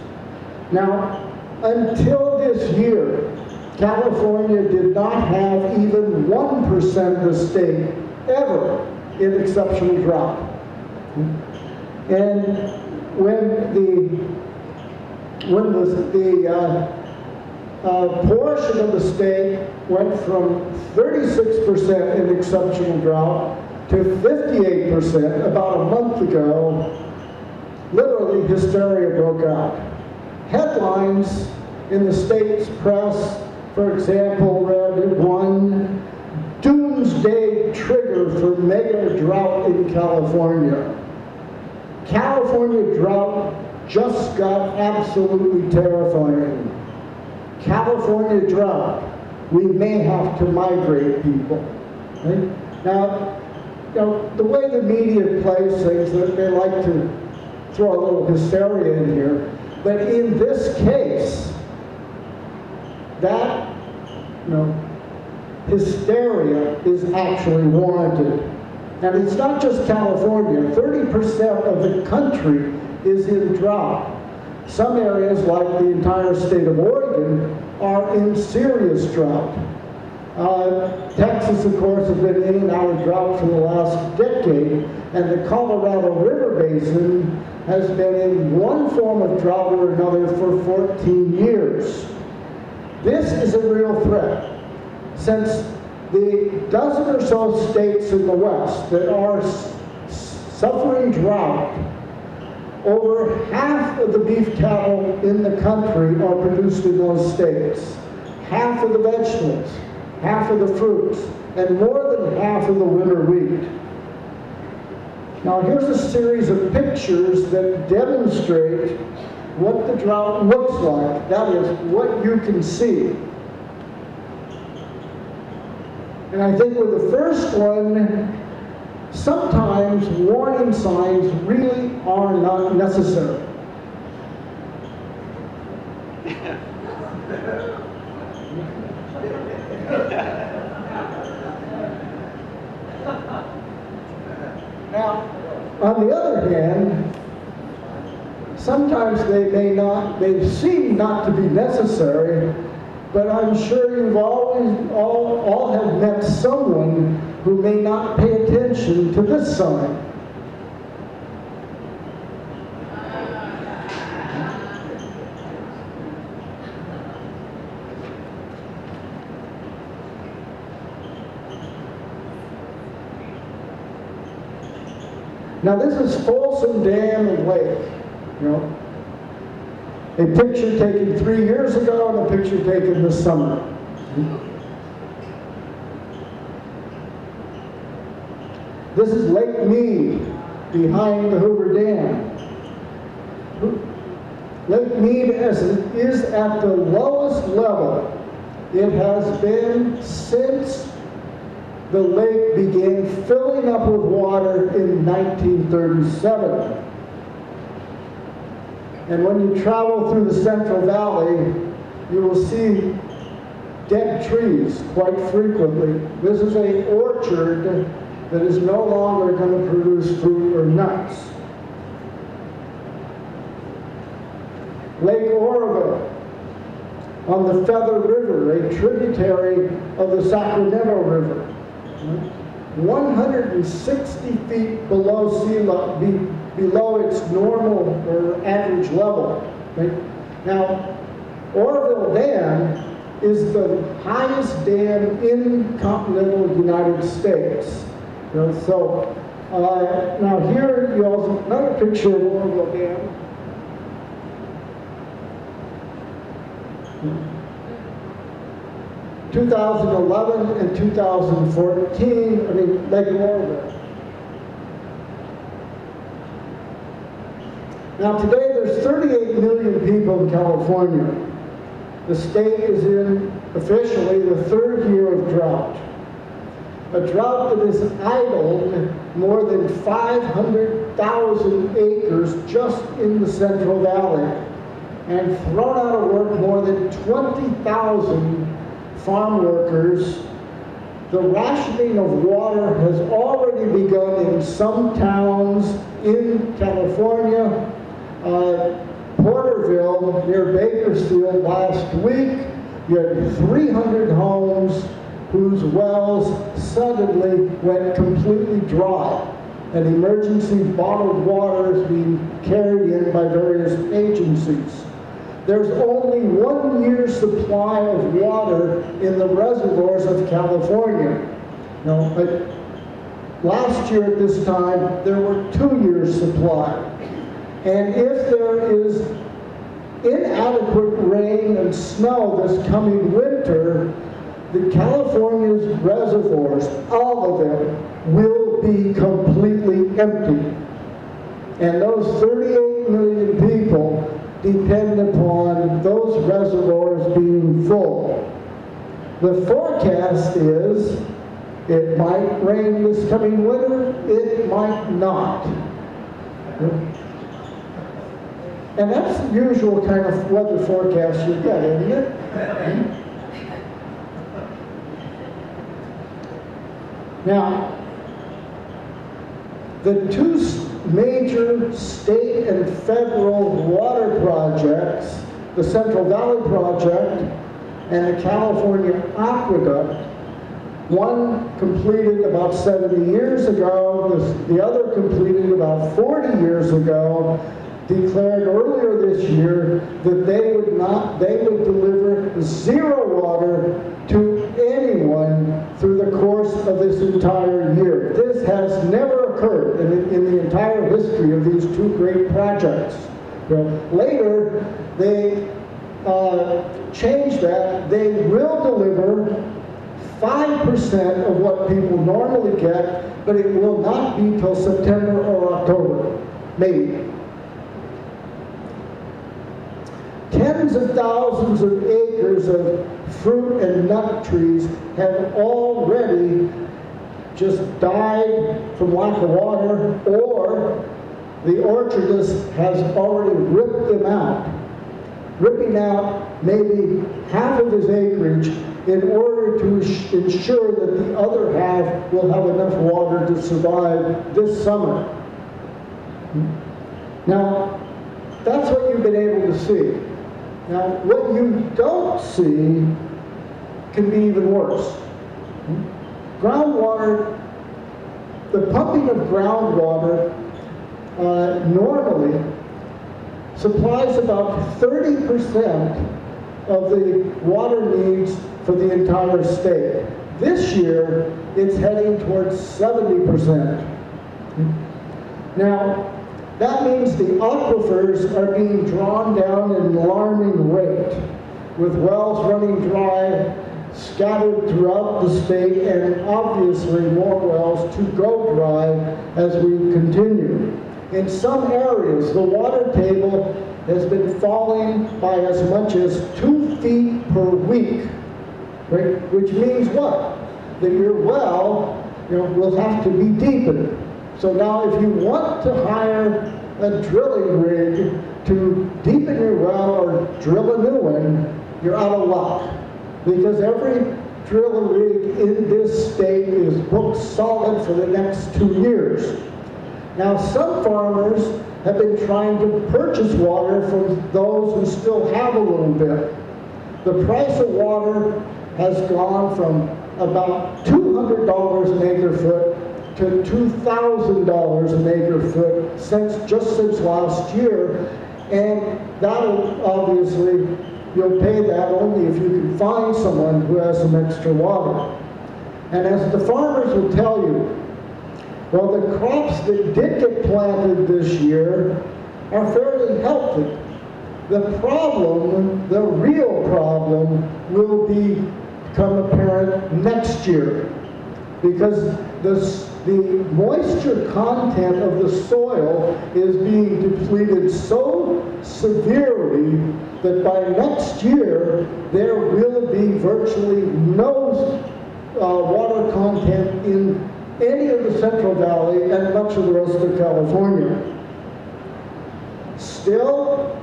Now, until this year, California did not have even 1% of the state ever in exceptional drought. And when the when the, the uh, uh, portion of the state went from 36% in exceptional drought to 58% about a month ago, literally hysteria broke out. Headlines in the state's press, for example, read one, doomsday trigger for mega drought in California. California drought just got absolutely terrifying. California drought, we may have to migrate people. Right? Now, you know, the way the media plays things, they like to throw a little hysteria in here, but in this case, that, you know, hysteria is actually warranted. And it's not just California, 30% of the country is in drought. Some areas, like the entire state of Oregon, are in serious drought. Uh, Texas, of course, has been in and out of drought for the last decade, and the Colorado River Basin has been in one form of drought or another for 14 years. This is a real threat, since the dozen or so states in the West that are suffering drought over half of the beef cattle in the country are produced in those states. Half of the vegetables, half of the fruits, and more than half of the winter wheat. Now here's a series of pictures that demonstrate what the drought looks like. That is, what you can see. And I think with the first one, sometimes warning signs really are not necessary. now, on the other hand, sometimes they may not, they seem not to be necessary, but I'm sure you've always, all, all have met someone who may not pay attention to this sign. Now this is Folsom Dam and Lake, you know. A picture taken three years ago and a picture taken this summer. This is Lake Mead behind the Hoover Dam. Lake Mead is at the lowest level It has been since the lake began filling up with water in 1937. And when you travel through the Central Valley, you will see dead trees quite frequently. This is a orchard that is no longer going to produce fruit or nuts. Lake Oroville on the Feather River, a tributary of the Sacramento River. 160 feet below sea level, be, below its normal or average level. Right? Now, Oroville Dam is the highest dam in continental United States. You know, so uh, now here you also another picture of Oroville Dam. 2011 and 2014, I mean, Lake Oroville. Now today there's 38 million people in California. The state is in officially the third year of drought. A drought that has idled more than 500,000 acres just in the Central Valley and thrown out of work more than 20,000 farm workers. The rationing of water has already begun in some towns in California. Uh, Porterville near Bakersfield last week, you had 300 homes whose wells suddenly went completely dry and emergency bottled water is being carried in by various agencies. There's only one year's supply of water in the reservoirs of California. But last year at this time, there were two years' supply. And if there is inadequate rain and snow this coming winter, the California's reservoirs, all of them, will be completely empty. And those 38 million people depend upon those reservoirs being full. The forecast is it might rain this coming winter, it might not. And that's the usual kind of weather forecast you get, isn't it? Hmm? Now, the two major state and federal water projects, the Central Valley Project and the California Aqueduct, one completed about 70 years ago, the other completed about 40 years ago, declared earlier this year that they would not, they would deliver zero water to anyone through the course of this entire year. This has never occurred in, in the entire history of these two great projects. Later, they uh, changed that. They will deliver 5% of what people normally get, but it will not be till September or October, maybe. Tens of thousands of acres of fruit and nut trees have already just died from lack of water, or the orchardist has already ripped them out, ripping out maybe half of his acreage in order to ensure that the other half will have enough water to survive this summer. Now, that's what you've been able to see. Now, what you don't see can be even worse. Hmm? Groundwater, the pumping of groundwater uh, normally supplies about 30% of the water needs for the entire state. This year, it's heading towards 70%. Now, that means the aquifers are being drawn down at an alarming rate, with wells running dry scattered throughout the state and obviously more wells to go dry as we continue. In some areas, the water table has been falling by as much as two feet per week right? Which means what? That your well, you know, will have to be deepened. So now if you want to hire a drilling rig to deepen your well or drill a new one, you're out of luck. Because every drill rig in this state is booked solid for the next two years. Now, some farmers have been trying to purchase water from those who still have a little bit. The price of water has gone from about $200 an acre foot to $2,000 an acre foot since just since last year, and that'll obviously you'll pay that only if you can find someone who has some extra water. And as the farmers will tell you, well, the crops that did get planted this year are fairly healthy. The problem, the real problem, will be, become apparent next year because this, the moisture content of the soil is being depleted so severely that by next year there will be virtually no uh, water content in any of the Central Valley and much of the rest of California. Still,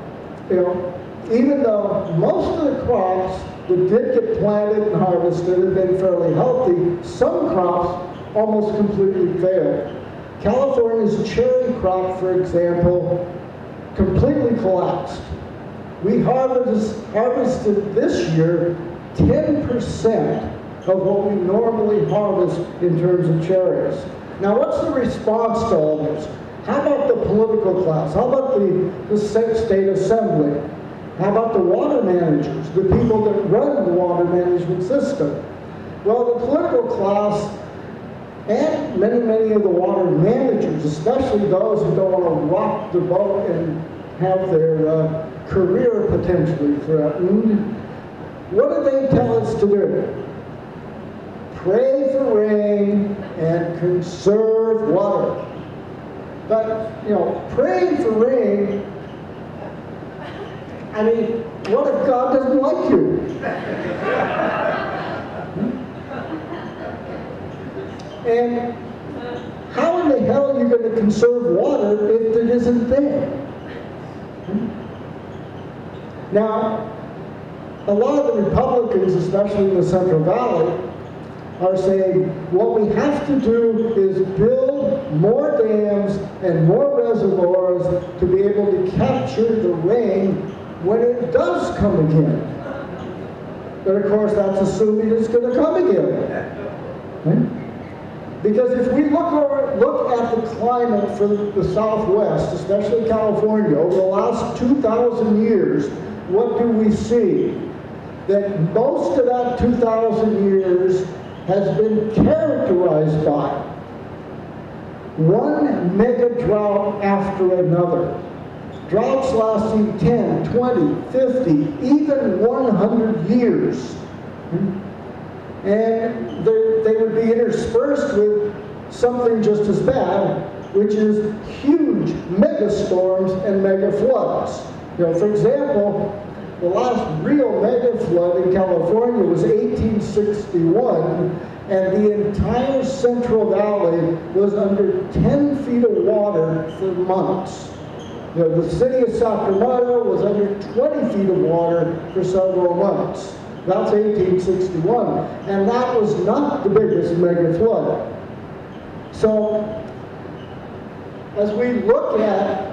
you know, even though most of the crops that did get planted and harvested have been fairly healthy, some crops almost completely failed. California's cherry crop, for example, completely collapsed. We harvest, harvested this year 10% of what we normally harvest in terms of cherries. Now, what's the response to all this? How about the political class? How about the, the state assembly? How about the water managers, the people that run the water management system? Well, the political class and many, many of the water managers, especially those who don't want to rock the boat and have their uh, career potentially threatened, what do they tell us to do? Pray for rain and conserve water. But, you know, praying for rain, I mean, what if God doesn't like you? and how in the hell are you going to conserve water if it isn't there? Hmm? Now, a lot of the Republicans, especially in the Central Valley, are saying what we have to do is build more dams and more reservoirs to be able to capture the rain when it does come again. But of course, that's assuming it's going to come again. Right? Because if we look over, look at the climate for the Southwest, especially California, over the last 2,000 years, what do we see? That most of that 2,000 years has been characterized by one mega drought after another. Droughts lasting 10, 20, 50, even 100 years. Hmm? And they would be interspersed with something just as bad, which is huge mega storms and mega floods. You know, for example, the last real mega flood in California was 1861, and the entire Central Valley was under 10 feet of water for months. You know, the city of Sacramento was under 20 feet of water for several months. That's 1861. And that was not the biggest mega flood. So, as we look at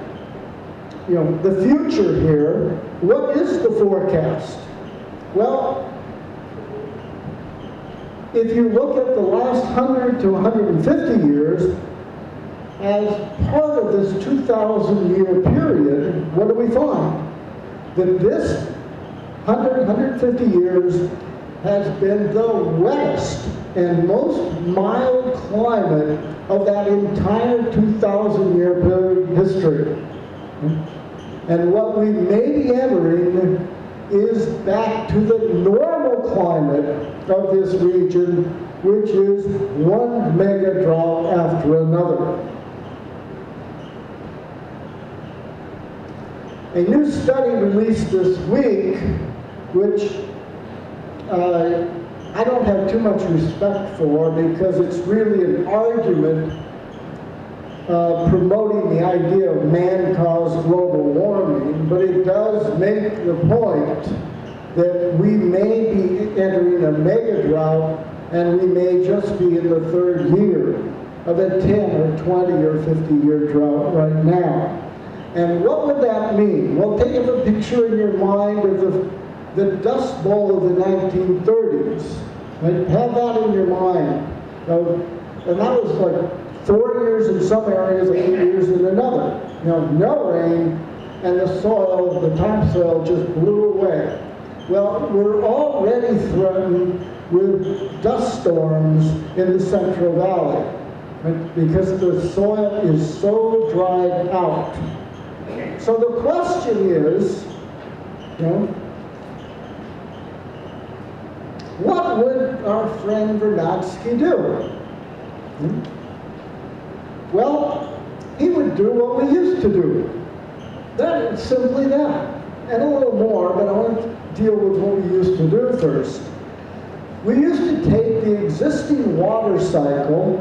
you know, the future here, what is the forecast? Well, if you look at the last 100 to 150 years, as part of this 2,000 year period, what do we find? That this 100, 150 years has been the wettest and most mild climate of that entire 2,000 year period history. And what we may be entering is back to the normal climate of this region, which is one mega drought after another. A new study released this week, which uh, I don't have too much respect for because it's really an argument uh, promoting the idea of man-caused global warming, but it does make the point that we may be entering a mega drought and we may just be in the third year of a 10 or 20 or 50 year drought right now. And what would that mean? Well, take a picture in your mind of the, the Dust Bowl of the 1930s. Right? Have that in your mind. Uh, and that was like four years in some areas, eight years in another. You know, no rain, and the soil, the topsoil just blew away. Well, we're already threatened with dust storms in the Central Valley right? because the soil is so dried out. So the question is, you know, what would our friend Vernadsky do? Hmm? Well, he would do what we used to do. That is simply that. And a little more, but I want to deal with what we used to do first. We used to take the existing water cycle,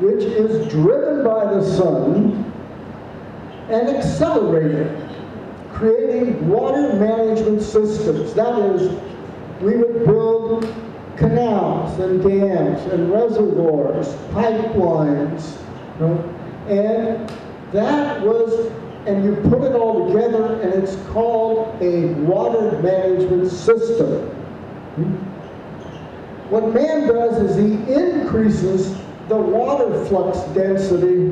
which is driven by the sun, and accelerate it, creating water management systems. That is, we would build canals and dams and reservoirs, pipelines, you know, and that was, and you put it all together and it's called a water management system. What man does is he increases the water flux density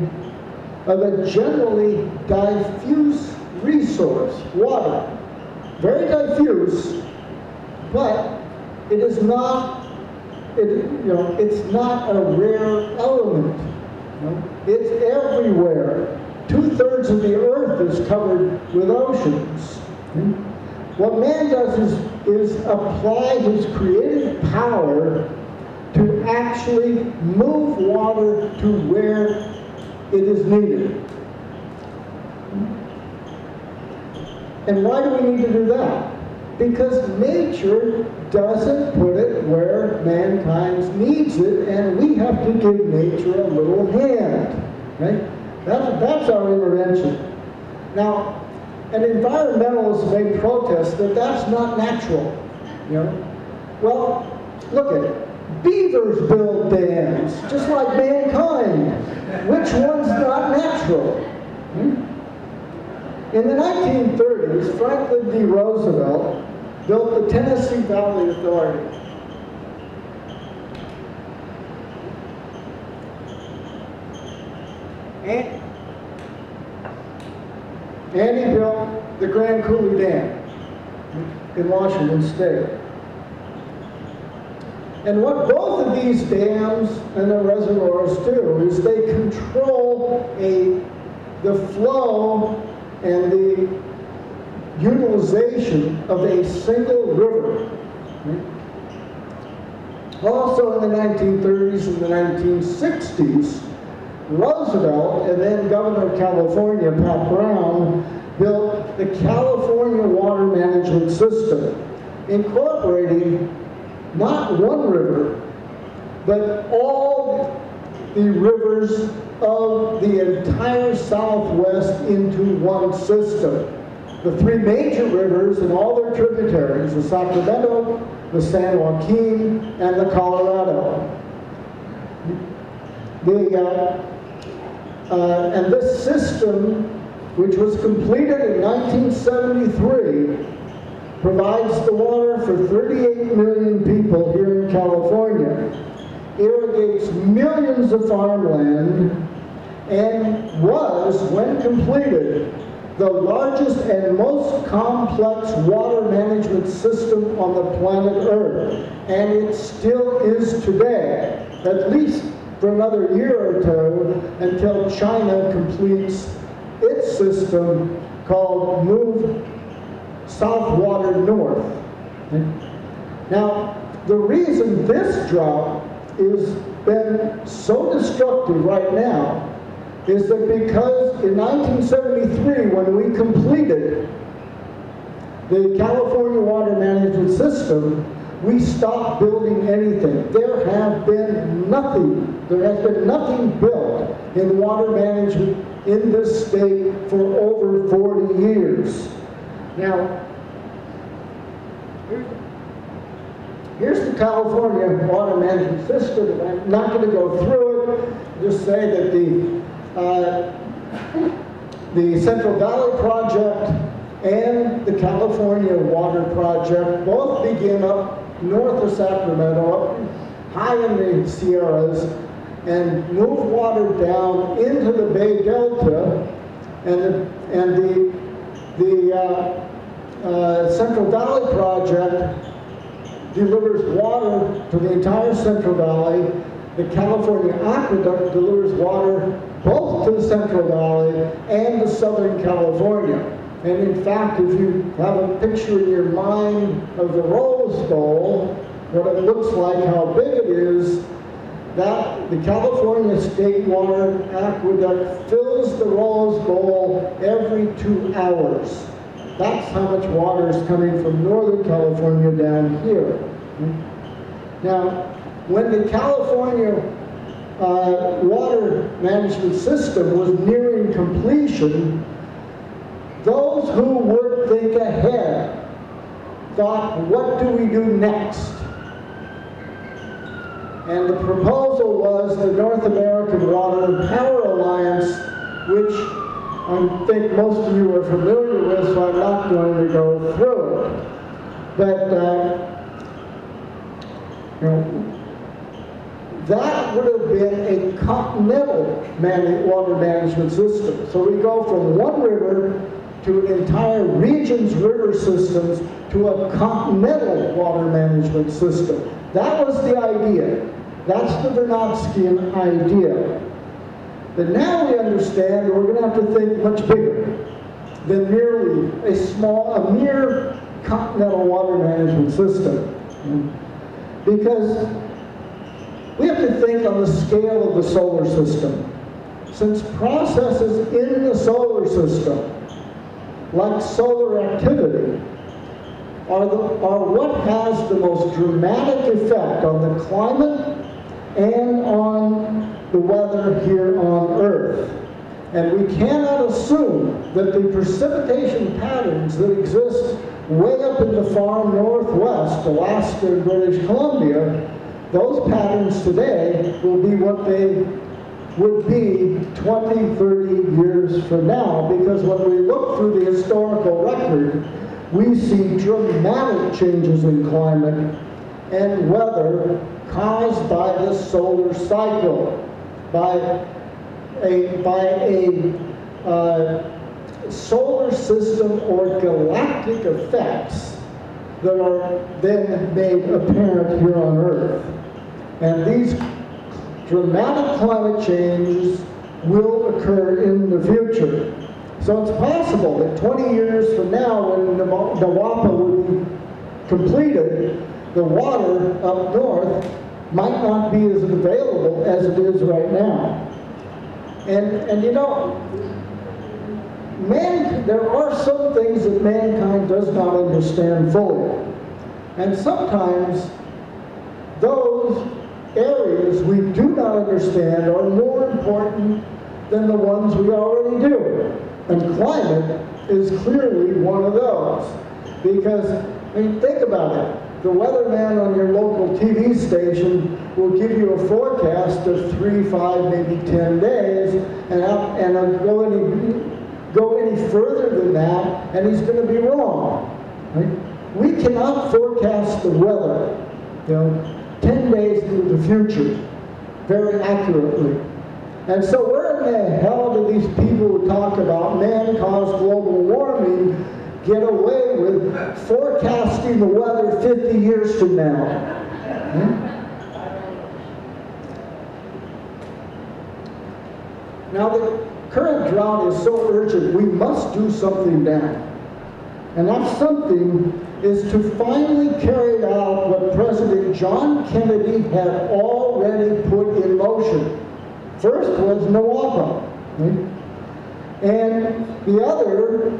of a generally diffuse resource, water. Very diffuse, but it is not, it, you know, it's not a rare element. It's everywhere. Two-thirds of the earth is covered with oceans. What man does is, is apply his creative power to actually move water to where it is needed. And why do we need to do that? Because nature doesn't put it where mankind needs it, and we have to give nature a little hand. Right? That's, that's our intervention. Now, and environmentalists may protest that that's not natural. You know? Well, look at it. Beavers build dams, just like mankind. Which one's not natural? Hmm? In the 1930s, Franklin D. Roosevelt built the Tennessee Valley Authority. And, and he built the Grand Coulee Dam in Washington State. And what both of these dams and the reservoirs do is they control a, the flow and the utilization of a single river. Also in the 1930s and the 1960s, Roosevelt and then Governor of California, Pat Brown, built the California Water Management System, incorporating not one river, but all the rivers of the entire Southwest into one system. The three major rivers and all their tributaries, the Sacramento, the San Joaquin, and the Colorado. The, uh, uh, and this system, which was completed in 1973, provides the water for 38 million people here in California, irrigates millions of farmland, and was, when completed, the largest and most complex water management system on the planet Earth. And it still is today, at least for another year or two, until China completes its system called Move South Water North. Now, the reason this drought has been so destructive right now is that because in 1973, when we completed the California Water Management System, we stopped building anything. There have been nothing, there has been nothing built in water management in this state for over 40 years. Now, here's the California water management system. I'm not going to go through it, just say that the, uh, the Central Valley Project and the California Water Project both begin up north of Sacramento, up high in the Sierras, and move water down into the Bay Delta, and the, and the, the uh, uh, Central Valley Project delivers water to the entire Central Valley. The California Aqueduct delivers water both to the Central Valley and to Southern California. And in fact, if you have a picture in your mind of the Rose Bowl, what it looks like, how big it is, that the California State Water Aqueduct fills the Rose Bowl every two hours. That's how much water is coming from Northern California down here. Now, when the California uh, water management system was nearing completion, those who would think ahead thought, what do we do next? And the proposal was the North American Water and Power Alliance, which I think most of you are familiar with, so I'm not going to go through it. But, uh, you know, that would have been a continental man water management system. So we go from one river to an entire region's river systems to a continental water management system. That was the idea. That's the Vernadskian idea. But now we understand that we're going to have to think much bigger than merely a small, a mere continental water management system. Because we have to think on the scale of the solar system. Since processes in the solar system, like solar activity, are, the, are what has the most dramatic effect on the climate and on the weather here on Earth. And we cannot assume that the precipitation patterns that exist way up in the far northwest, Alaska and British Columbia, those patterns today will be what they would be 20, 30 years from now, because when we look through the historical record, we see dramatic changes in climate and weather caused by the solar cycle, by a, by a uh, solar system or galactic effects that are then made apparent here on Earth. And these dramatic climate changes will occur in the future. So it's possible that 20 years from now, when the Nawapa will be completed, the water up north might not be as available as it is right now. And, and you know, man, there are some things that mankind does not understand fully. And sometimes those areas we do not understand are more important than the ones we already do. And climate is clearly one of those. Because, I mean, think about it. The weatherman on your local TV station will give you a forecast of three, five, maybe 10 days, and, up, and go, any, go any further than that, and he's going to be wrong. Right? We cannot forecast the weather, you know, 10 days into the future very accurately. And so where in the hell do these people talk about man-caused global warming get away with forecasting the weather 50 years from now. Hmm? Now the current drought is so urgent, we must do something now. And that something is to finally carry out what President John Kennedy had already put in motion. First was. Right? And the other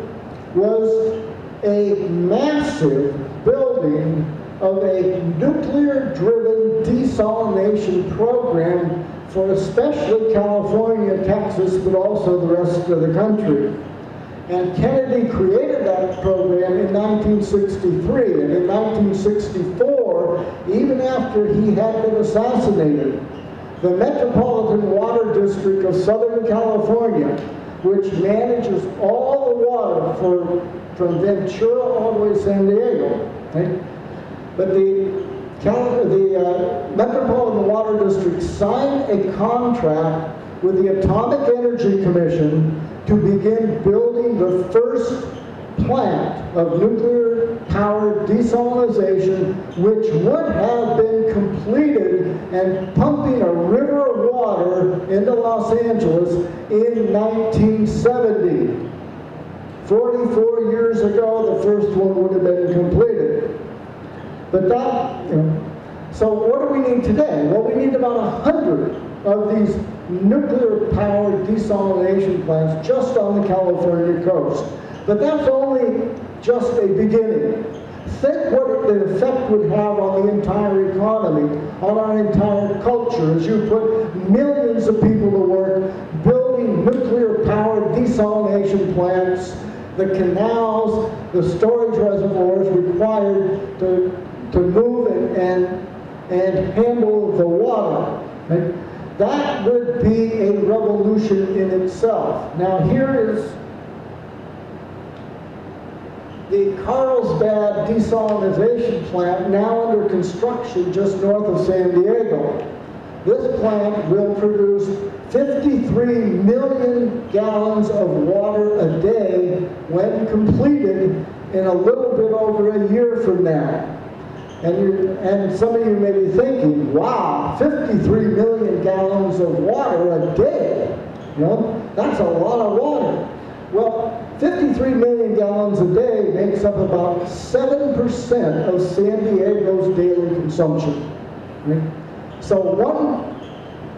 was a massive building of a nuclear-driven desalination program for especially California, Texas, but also the rest of the country. And Kennedy created that program in 1963. And in 1964, even after he had been assassinated, the Metropolitan Water District of Southern California, which manages all water for, from Ventura all the way to San Diego, but the, the uh, Metropolitan Water District signed a contract with the Atomic Energy Commission to begin building the first plant of nuclear powered desalination, which would have been completed and pumping a river of water into Los Angeles in 1970. 44 years ago, the first one would have been completed. But that, you know, so what do we need today? Well, we need about a hundred of these nuclear-powered desalination plants just on the California coast. But that's only just a beginning. Think what the effect would have on the entire economy, on our entire culture, as you put millions of people to work building nuclear-powered desalination plants, the canals, the storage reservoirs required to, to move and, and, and handle the water. That would be a revolution in itself. Now here is the Carlsbad desalination plant now under construction just north of San Diego. This plant will produce 53 million gallons of water a day when completed in a little bit over a year from now. And, and some of you may be thinking, wow, 53 million gallons of water a day. You know, that's a lot of water. Well, 53 million gallons a day makes up about 7% of San Diego's daily consumption. right? So one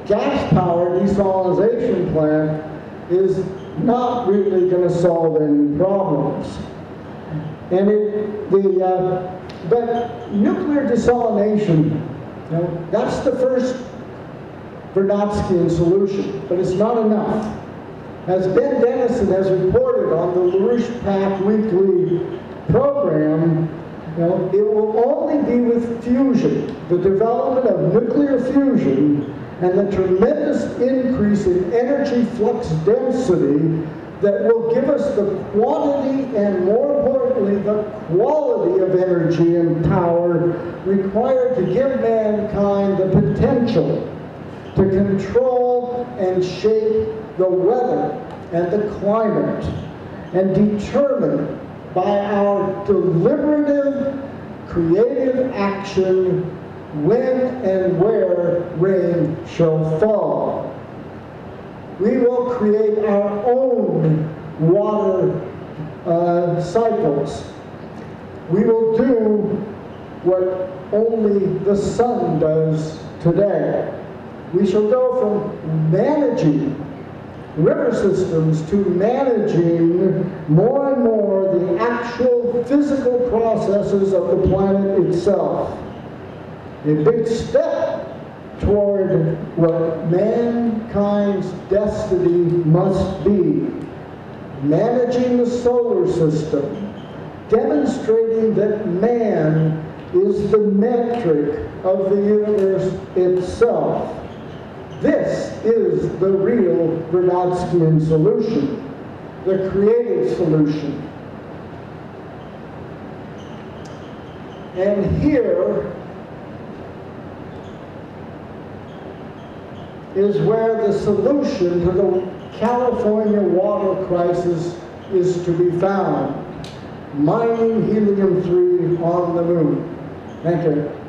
gas-powered desalination plant is not really going to solve any problems. And it, the, uh, but nuclear desalination, you know, that's the first Vernadskian solution, but it's not enough. As Ben Deniston has reported on the LaRouche PAC weekly program, it will only be with fusion, the development of nuclear fusion, and the tremendous increase in energy flux density that will give us the quantity and more importantly the quality of energy and power required to give mankind the potential to control and shape the weather and the climate and determine by our deliberative, creative action when and where rain shall fall. We will create our own water uh, cycles. We will do what only the sun does today. We shall go from managing river systems to managing more and more the actual physical processes of the planet itself. A big step toward what mankind's destiny must be. Managing the solar system, demonstrating that man is the metric of the universe itself. This is the real Vernadskian solution, the creative solution. And here is where the solution to the California water crisis is to be found. Mining helium-3 on the moon. Thank you.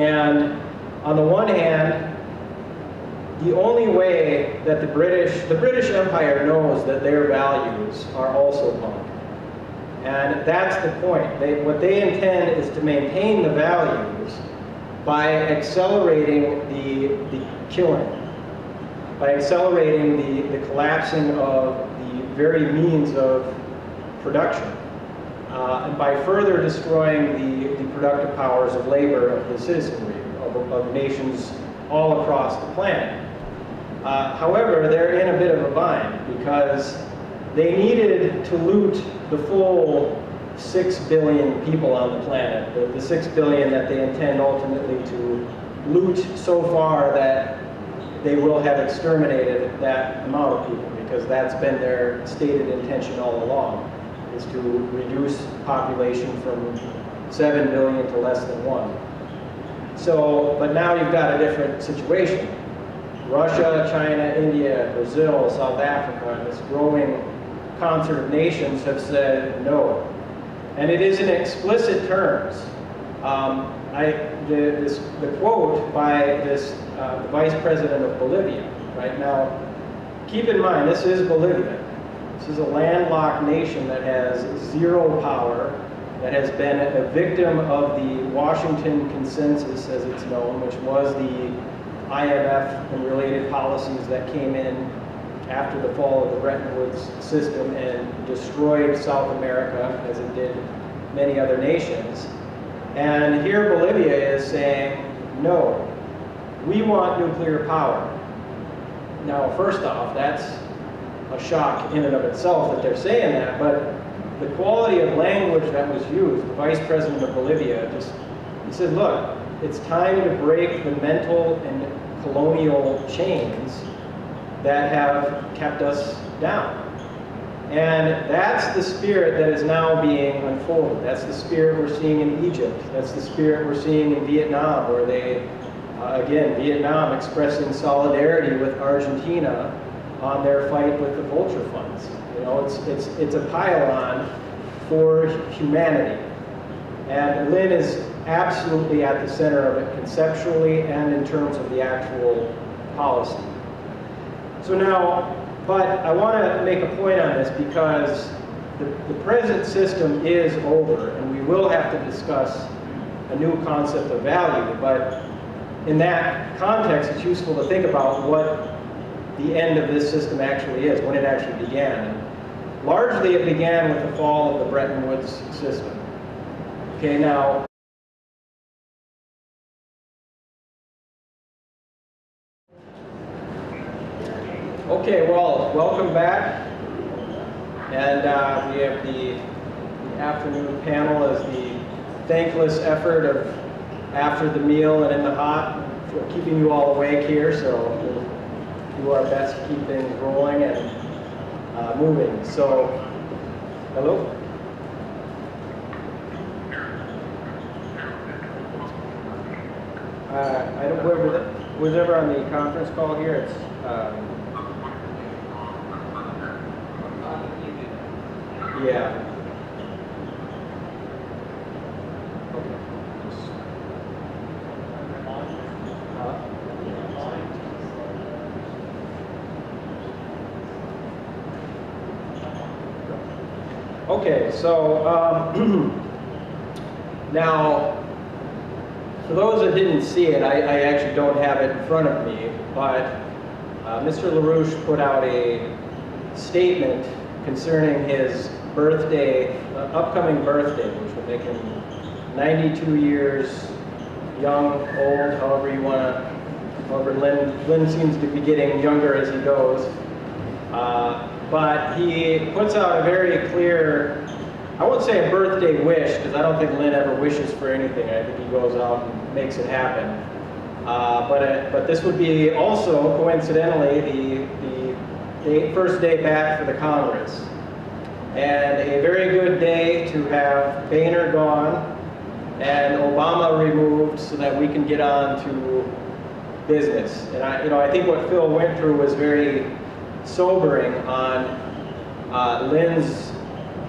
And on the one hand, the only way that the British, the British Empire knows that their values are also punk. And that's the point. They, what they intend is to maintain the values by accelerating the the killing, by accelerating the, the collapsing of the very means of production, uh, and by further destroying the, the productive powers of labor of the citizenry of, of nations all across the planet. Uh, however, they're in a bit of a bind because they needed to loot the full 6 billion people on the planet, the, the 6 billion that they intend ultimately to loot so far that they will have exterminated that amount of people because that's been their stated intention all along, is to reduce population from 7 million to less than 1. So, but now you've got a different situation. Russia, China, India, Brazil, South Africa, this growing concert of nations have said no. And it is in explicit terms. Um, I, the, this, the quote by this uh, vice president of Bolivia, right now, keep in mind, this is Bolivia. This is a landlocked nation that has zero power, that has been a victim of the Washington Consensus, as it's known, which was the IMF and related policies that came in after the fall of the Bretton Woods system and destroyed South America, as it did many other nations. And here Bolivia is saying, no, we want nuclear power. Now, first off, that's a shock in and of itself that they're saying that, but the quality of language that was used, the vice president of Bolivia just, he said, look, it's time to break the mental and colonial chains that have kept us down. And that's the spirit that is now being unfolded. That's the spirit we're seeing in Egypt. That's the spirit we're seeing in Vietnam, where they, uh, again, Vietnam expressing solidarity with Argentina on their fight with the vulture funds. You know, it's, it's, it's a pile-on for humanity. And Lyn is absolutely at the center of it conceptually and in terms of the actual policy. So now, but I want to make a point on this because the, the present system is over and we will have to discuss a new concept of value, but in that context, it's useful to think about what the end of this system actually is, when it actually began. Largely it began with the fall of the Bretton Woods system. Okay, now, Okay, well, welcome back. And uh, we have the, the, afternoon panel as the thankless effort of after the meal and in the hot, keeping you all awake here. So do our best to keep things rolling and uh, moving. So, hello? Uh, I don't, whoever, was ever on the conference call here, it's um, Yeah. Okay, so um, now, for those that didn't see it, I, I, actually don't have it in front of me, but uh, Mr. LaRouche put out a statement concerning his birthday, uh, upcoming birthday, which will make him 92 years young, old, however you want to, however Lyn, Lyn seems to be getting younger as he goes. Uh, but he puts out a very clear, I won't say a birthday wish, because I don't think Lyn ever wishes for anything. I think he goes out and makes it happen. Uh, but, uh, but this would be also, coincidentally, the, the first day back for the Congress and a very good day to have Boehner gone and Obama removed so that we can get on to business. And I, you know, I think what Phil went through was very sobering on uh, Lyn's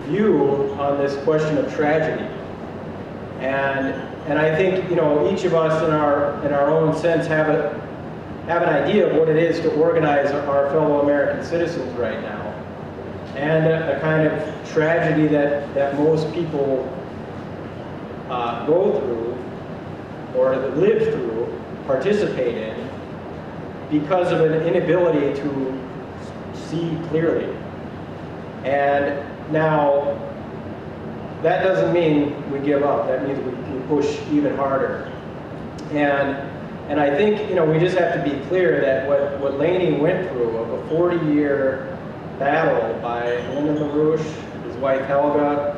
view on this question of tragedy. And, and I think, you know, each of us in our, in our own sense have, a, have an idea of what it is to organize our fellow American citizens right now and a, a kind of tragedy that, that most people uh, go through or live through, participate in, because of an inability to see clearly. And now, that doesn't mean we give up. That means we, push even harder. And, and I think, you know, we just have to be clear that what, what Laney went through of a 40-year battle by Lyndon LaRouche, his wife Helga,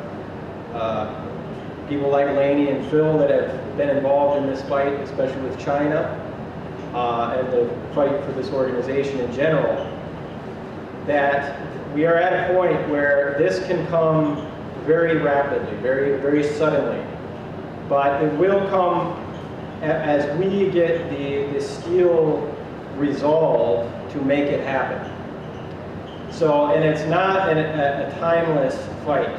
uh, people like Laney and Phil that have been involved in this fight, especially with China, uh, and the fight for this organization in general, that we are at a point where this can come very rapidly, very, very suddenly. But it will come as we get the, the steel resolve to make it happen. So, and it's not an, a, a timeless fight.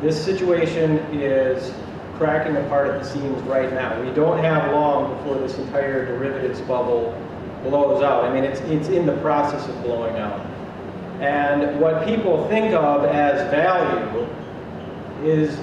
This situation is cracking apart at the seams right now. We don't have long before this entire derivatives bubble blows out. I mean, it's, it's in the process of blowing out. And what people think of as value is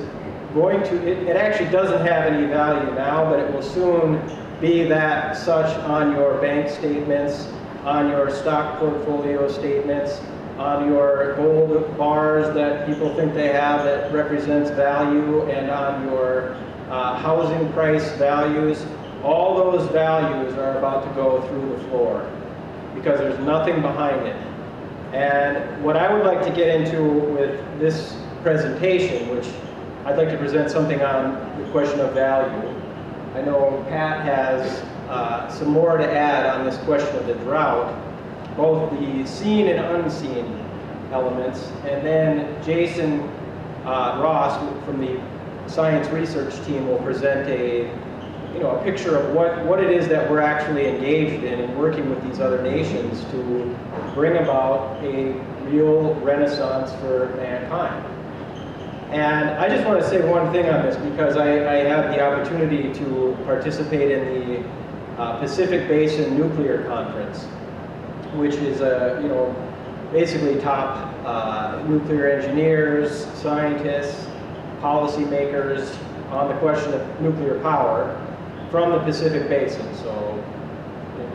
going to, it, it, actually doesn't have any value now, but it will soon be that such on your bank statements, on your stock portfolio statements, on your gold bars that people think they have that represents value, and on your uh, housing price values. All those values are about to go through the floor because there's nothing behind it. And what I would like to get into with this presentation, which I'd like to present something on the question of value. I know Pat has uh, some more to add on this question of the drought, both the seen and unseen elements, and then Jason uh, Ross from the science research team will present a you know, a picture of what, what it is that we're actually engaged in and working with these other nations to bring about a real renaissance for mankind. And I just want to say one thing on this because I, I have the opportunity to participate in the uh, Pacific Basin Nuclear Conference, which is a, you know, basically top uh, nuclear engineers, scientists, policymakers on the question of nuclear power from the Pacific Basin. So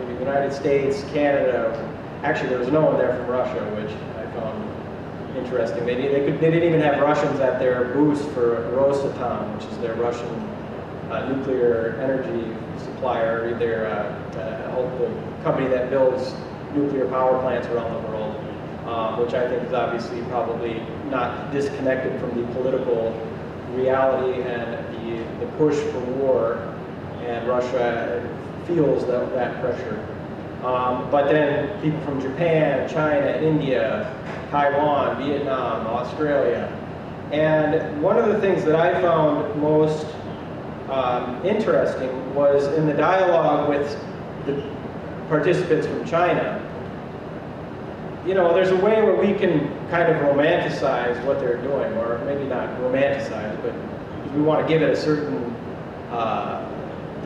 the United States, Canada, actually there was no one there from Russia, which I found interesting. They, they, could, they didn't even have Russians at their booth for Rosatom, which is their Russian uh, nuclear energy supplier, their uh, uh, company that builds nuclear power plants around the world, um, which I think is obviously probably not disconnected from the political reality and the, the push for war and Russia feels that, that pressure. Um, but then people from Japan, China, India, Taiwan, Vietnam, Australia. And one of the things that I found most um, interesting was in the dialogue with the participants from China. You know, there's a way where we can kind of romanticize what they're doing, or maybe not romanticize, but we want to give it a certain uh,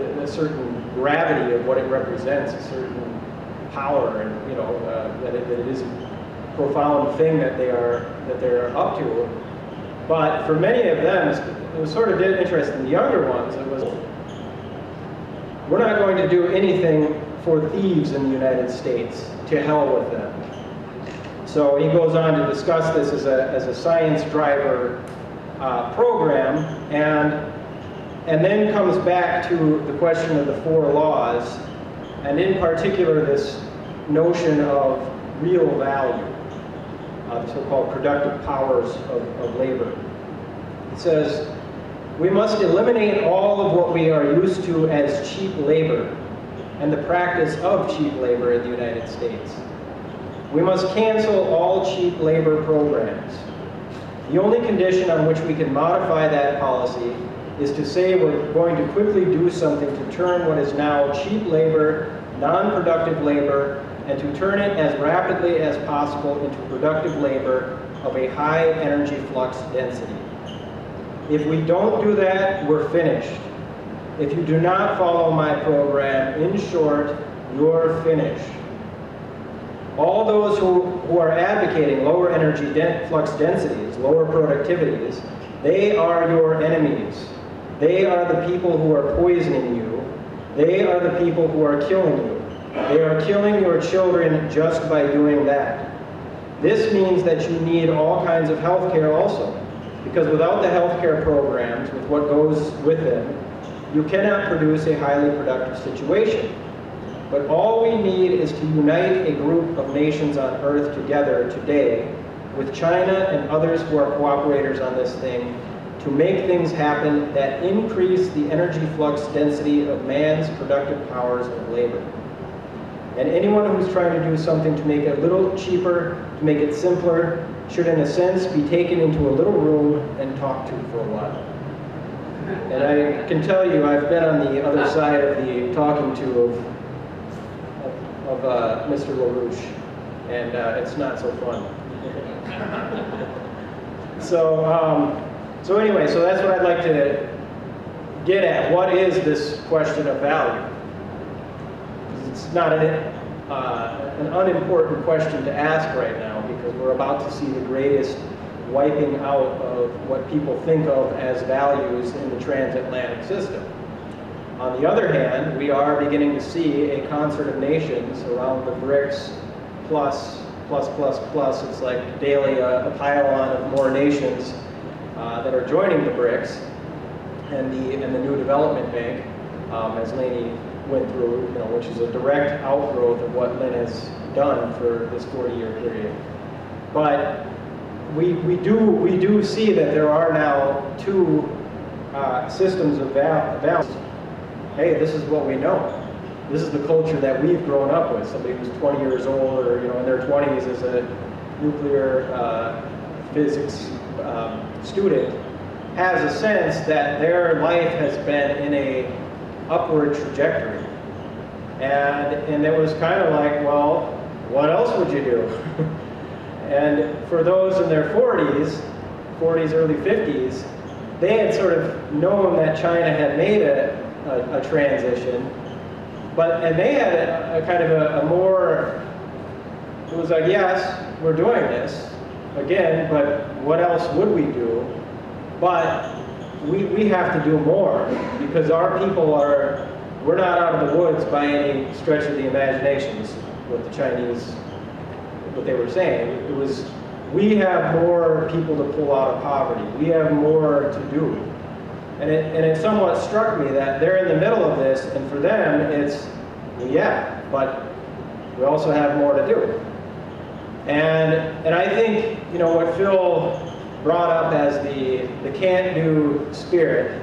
a certain gravity of what it represents, a certain power, and you know uh, that, it, that it is a profound thing that they are that they're up to. But for many of them, it was sort of interesting. The younger ones, it was we're not going to do anything for thieves in the United States. To hell with them. So he goes on to discuss this as a, as a science driver uh, program, and and then comes back to the question of the four laws, and in particular this notion of real value, uh, the so-called productive powers of, of labor. It says, we must eliminate all of what we are used to as cheap labor and the practice of cheap labor in the United States. We must cancel all cheap labor programs. The only condition on which we can modify that policy is to say we're going to quickly do something to turn what is now cheap labor, non-productive labor, and to turn it as rapidly as possible into productive labor of a high energy flux density. If we don't do that, we're finished. If you do not follow my program, in short, you're finished. All those who, who are advocating lower energy flux densities, lower productivities, they are your enemies. They are the people who are poisoning you. They are the people who are killing you. They are killing your children just by doing that. This means that you need all kinds of health care also, because without the health care programs, with what goes with them, you cannot produce a highly productive situation. But all we need is to unite a group of nations on earth together today with China and others who are cooperators on this thing to make things happen that increase the energy flux density of man's productive powers of labor. And anyone who's trying to do something to make it a little cheaper, to make it simpler, should in a sense be taken into a little room and talked to for a while. And I can tell you, I've been on the other side of the talking to of, of, of uh, Mr. LaRouche, and uh, it's not so fun. so, um, so anyway, so that's what I'd like to get at. What is this question of value? It's not an, uh, an unimportant question to ask right now because we're about to see the greatest wiping out of what people think of as values in the transatlantic system. On the other hand, we are beginning to see a concert of nations around the BRICS plus, plus, plus, plus. It's like daily uh, a pile-on of more nations uh, that are joining the BRICS and the, and the new development bank, um, as Laney went through, you know, which is a direct outgrowth of what Lyn has done for this 40-year period. But we, we, do, we do see that there are now two uh, systems of balance. Hey, this is what we know. This is the culture that we've grown up with. Somebody who's 20 years old or you know in their 20s is a nuclear uh, physics um, student has a sense that their life has been in a upward trajectory. And, and it was kind of like, well, what else would you do? and for those in their 40s, 40s, early 50s, they had sort of known that China had made a, a, a transition, but, and they had a, a kind of a, a more, it was like, yes, we're doing this, again, but what else would we do? But we, we have to do more because our people are, we're not out of the woods by any stretch of the imagination, is what the Chinese, what they were saying. It was, we have more people to pull out of poverty. We have more to do. And it, and it somewhat struck me that they're in the middle of this, and for them, it's, yeah, but we also have more to do. And, and I think, you know, what Phil brought up as the, the can't-do spirit,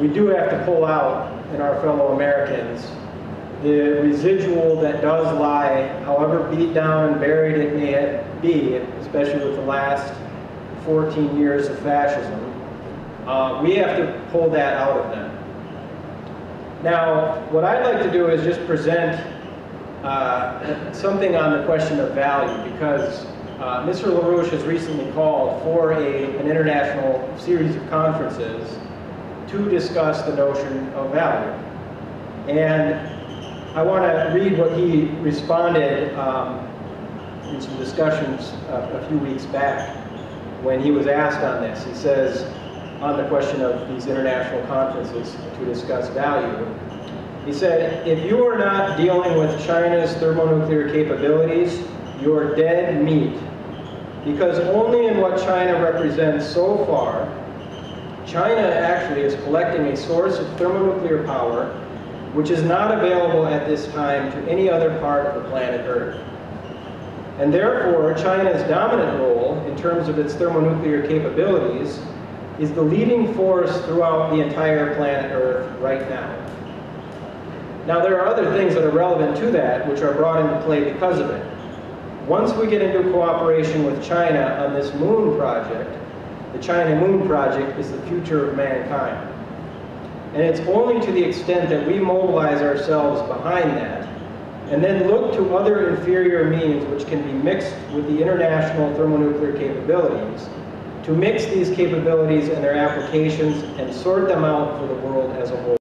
we do have to pull out in our fellow Americans the residual that does lie, however beat down and buried it may be, especially with the last 14 years of fascism, uh, we have to pull that out of them. Now, what I'd like to do is just present uh, something on the question of value, because uh, Mr. LaRouche has recently called for a, an international series of conferences to discuss the notion of value. And I want to read what he responded um, in some discussions a, a few weeks back when he was asked on this. He says, on the question of these international conferences to discuss value, he said, if you are not dealing with China's thermonuclear capabilities, you're dead meat because only in what China represents so far, China actually is collecting a source of thermonuclear power which is not available at this time to any other part of the planet Earth. And therefore, China's dominant role in terms of its thermonuclear capabilities is the leading force throughout the entire planet Earth right now. Now, there are other things that are relevant to that which are brought into play because of it. Once we get into cooperation with China on this moon project, the China Moon Project is the future of mankind. And it's only to the extent that we mobilize ourselves behind that, and then look to other inferior means which can be mixed with the international thermonuclear capabilities, to mix these capabilities and their applications and sort them out for the world as a whole.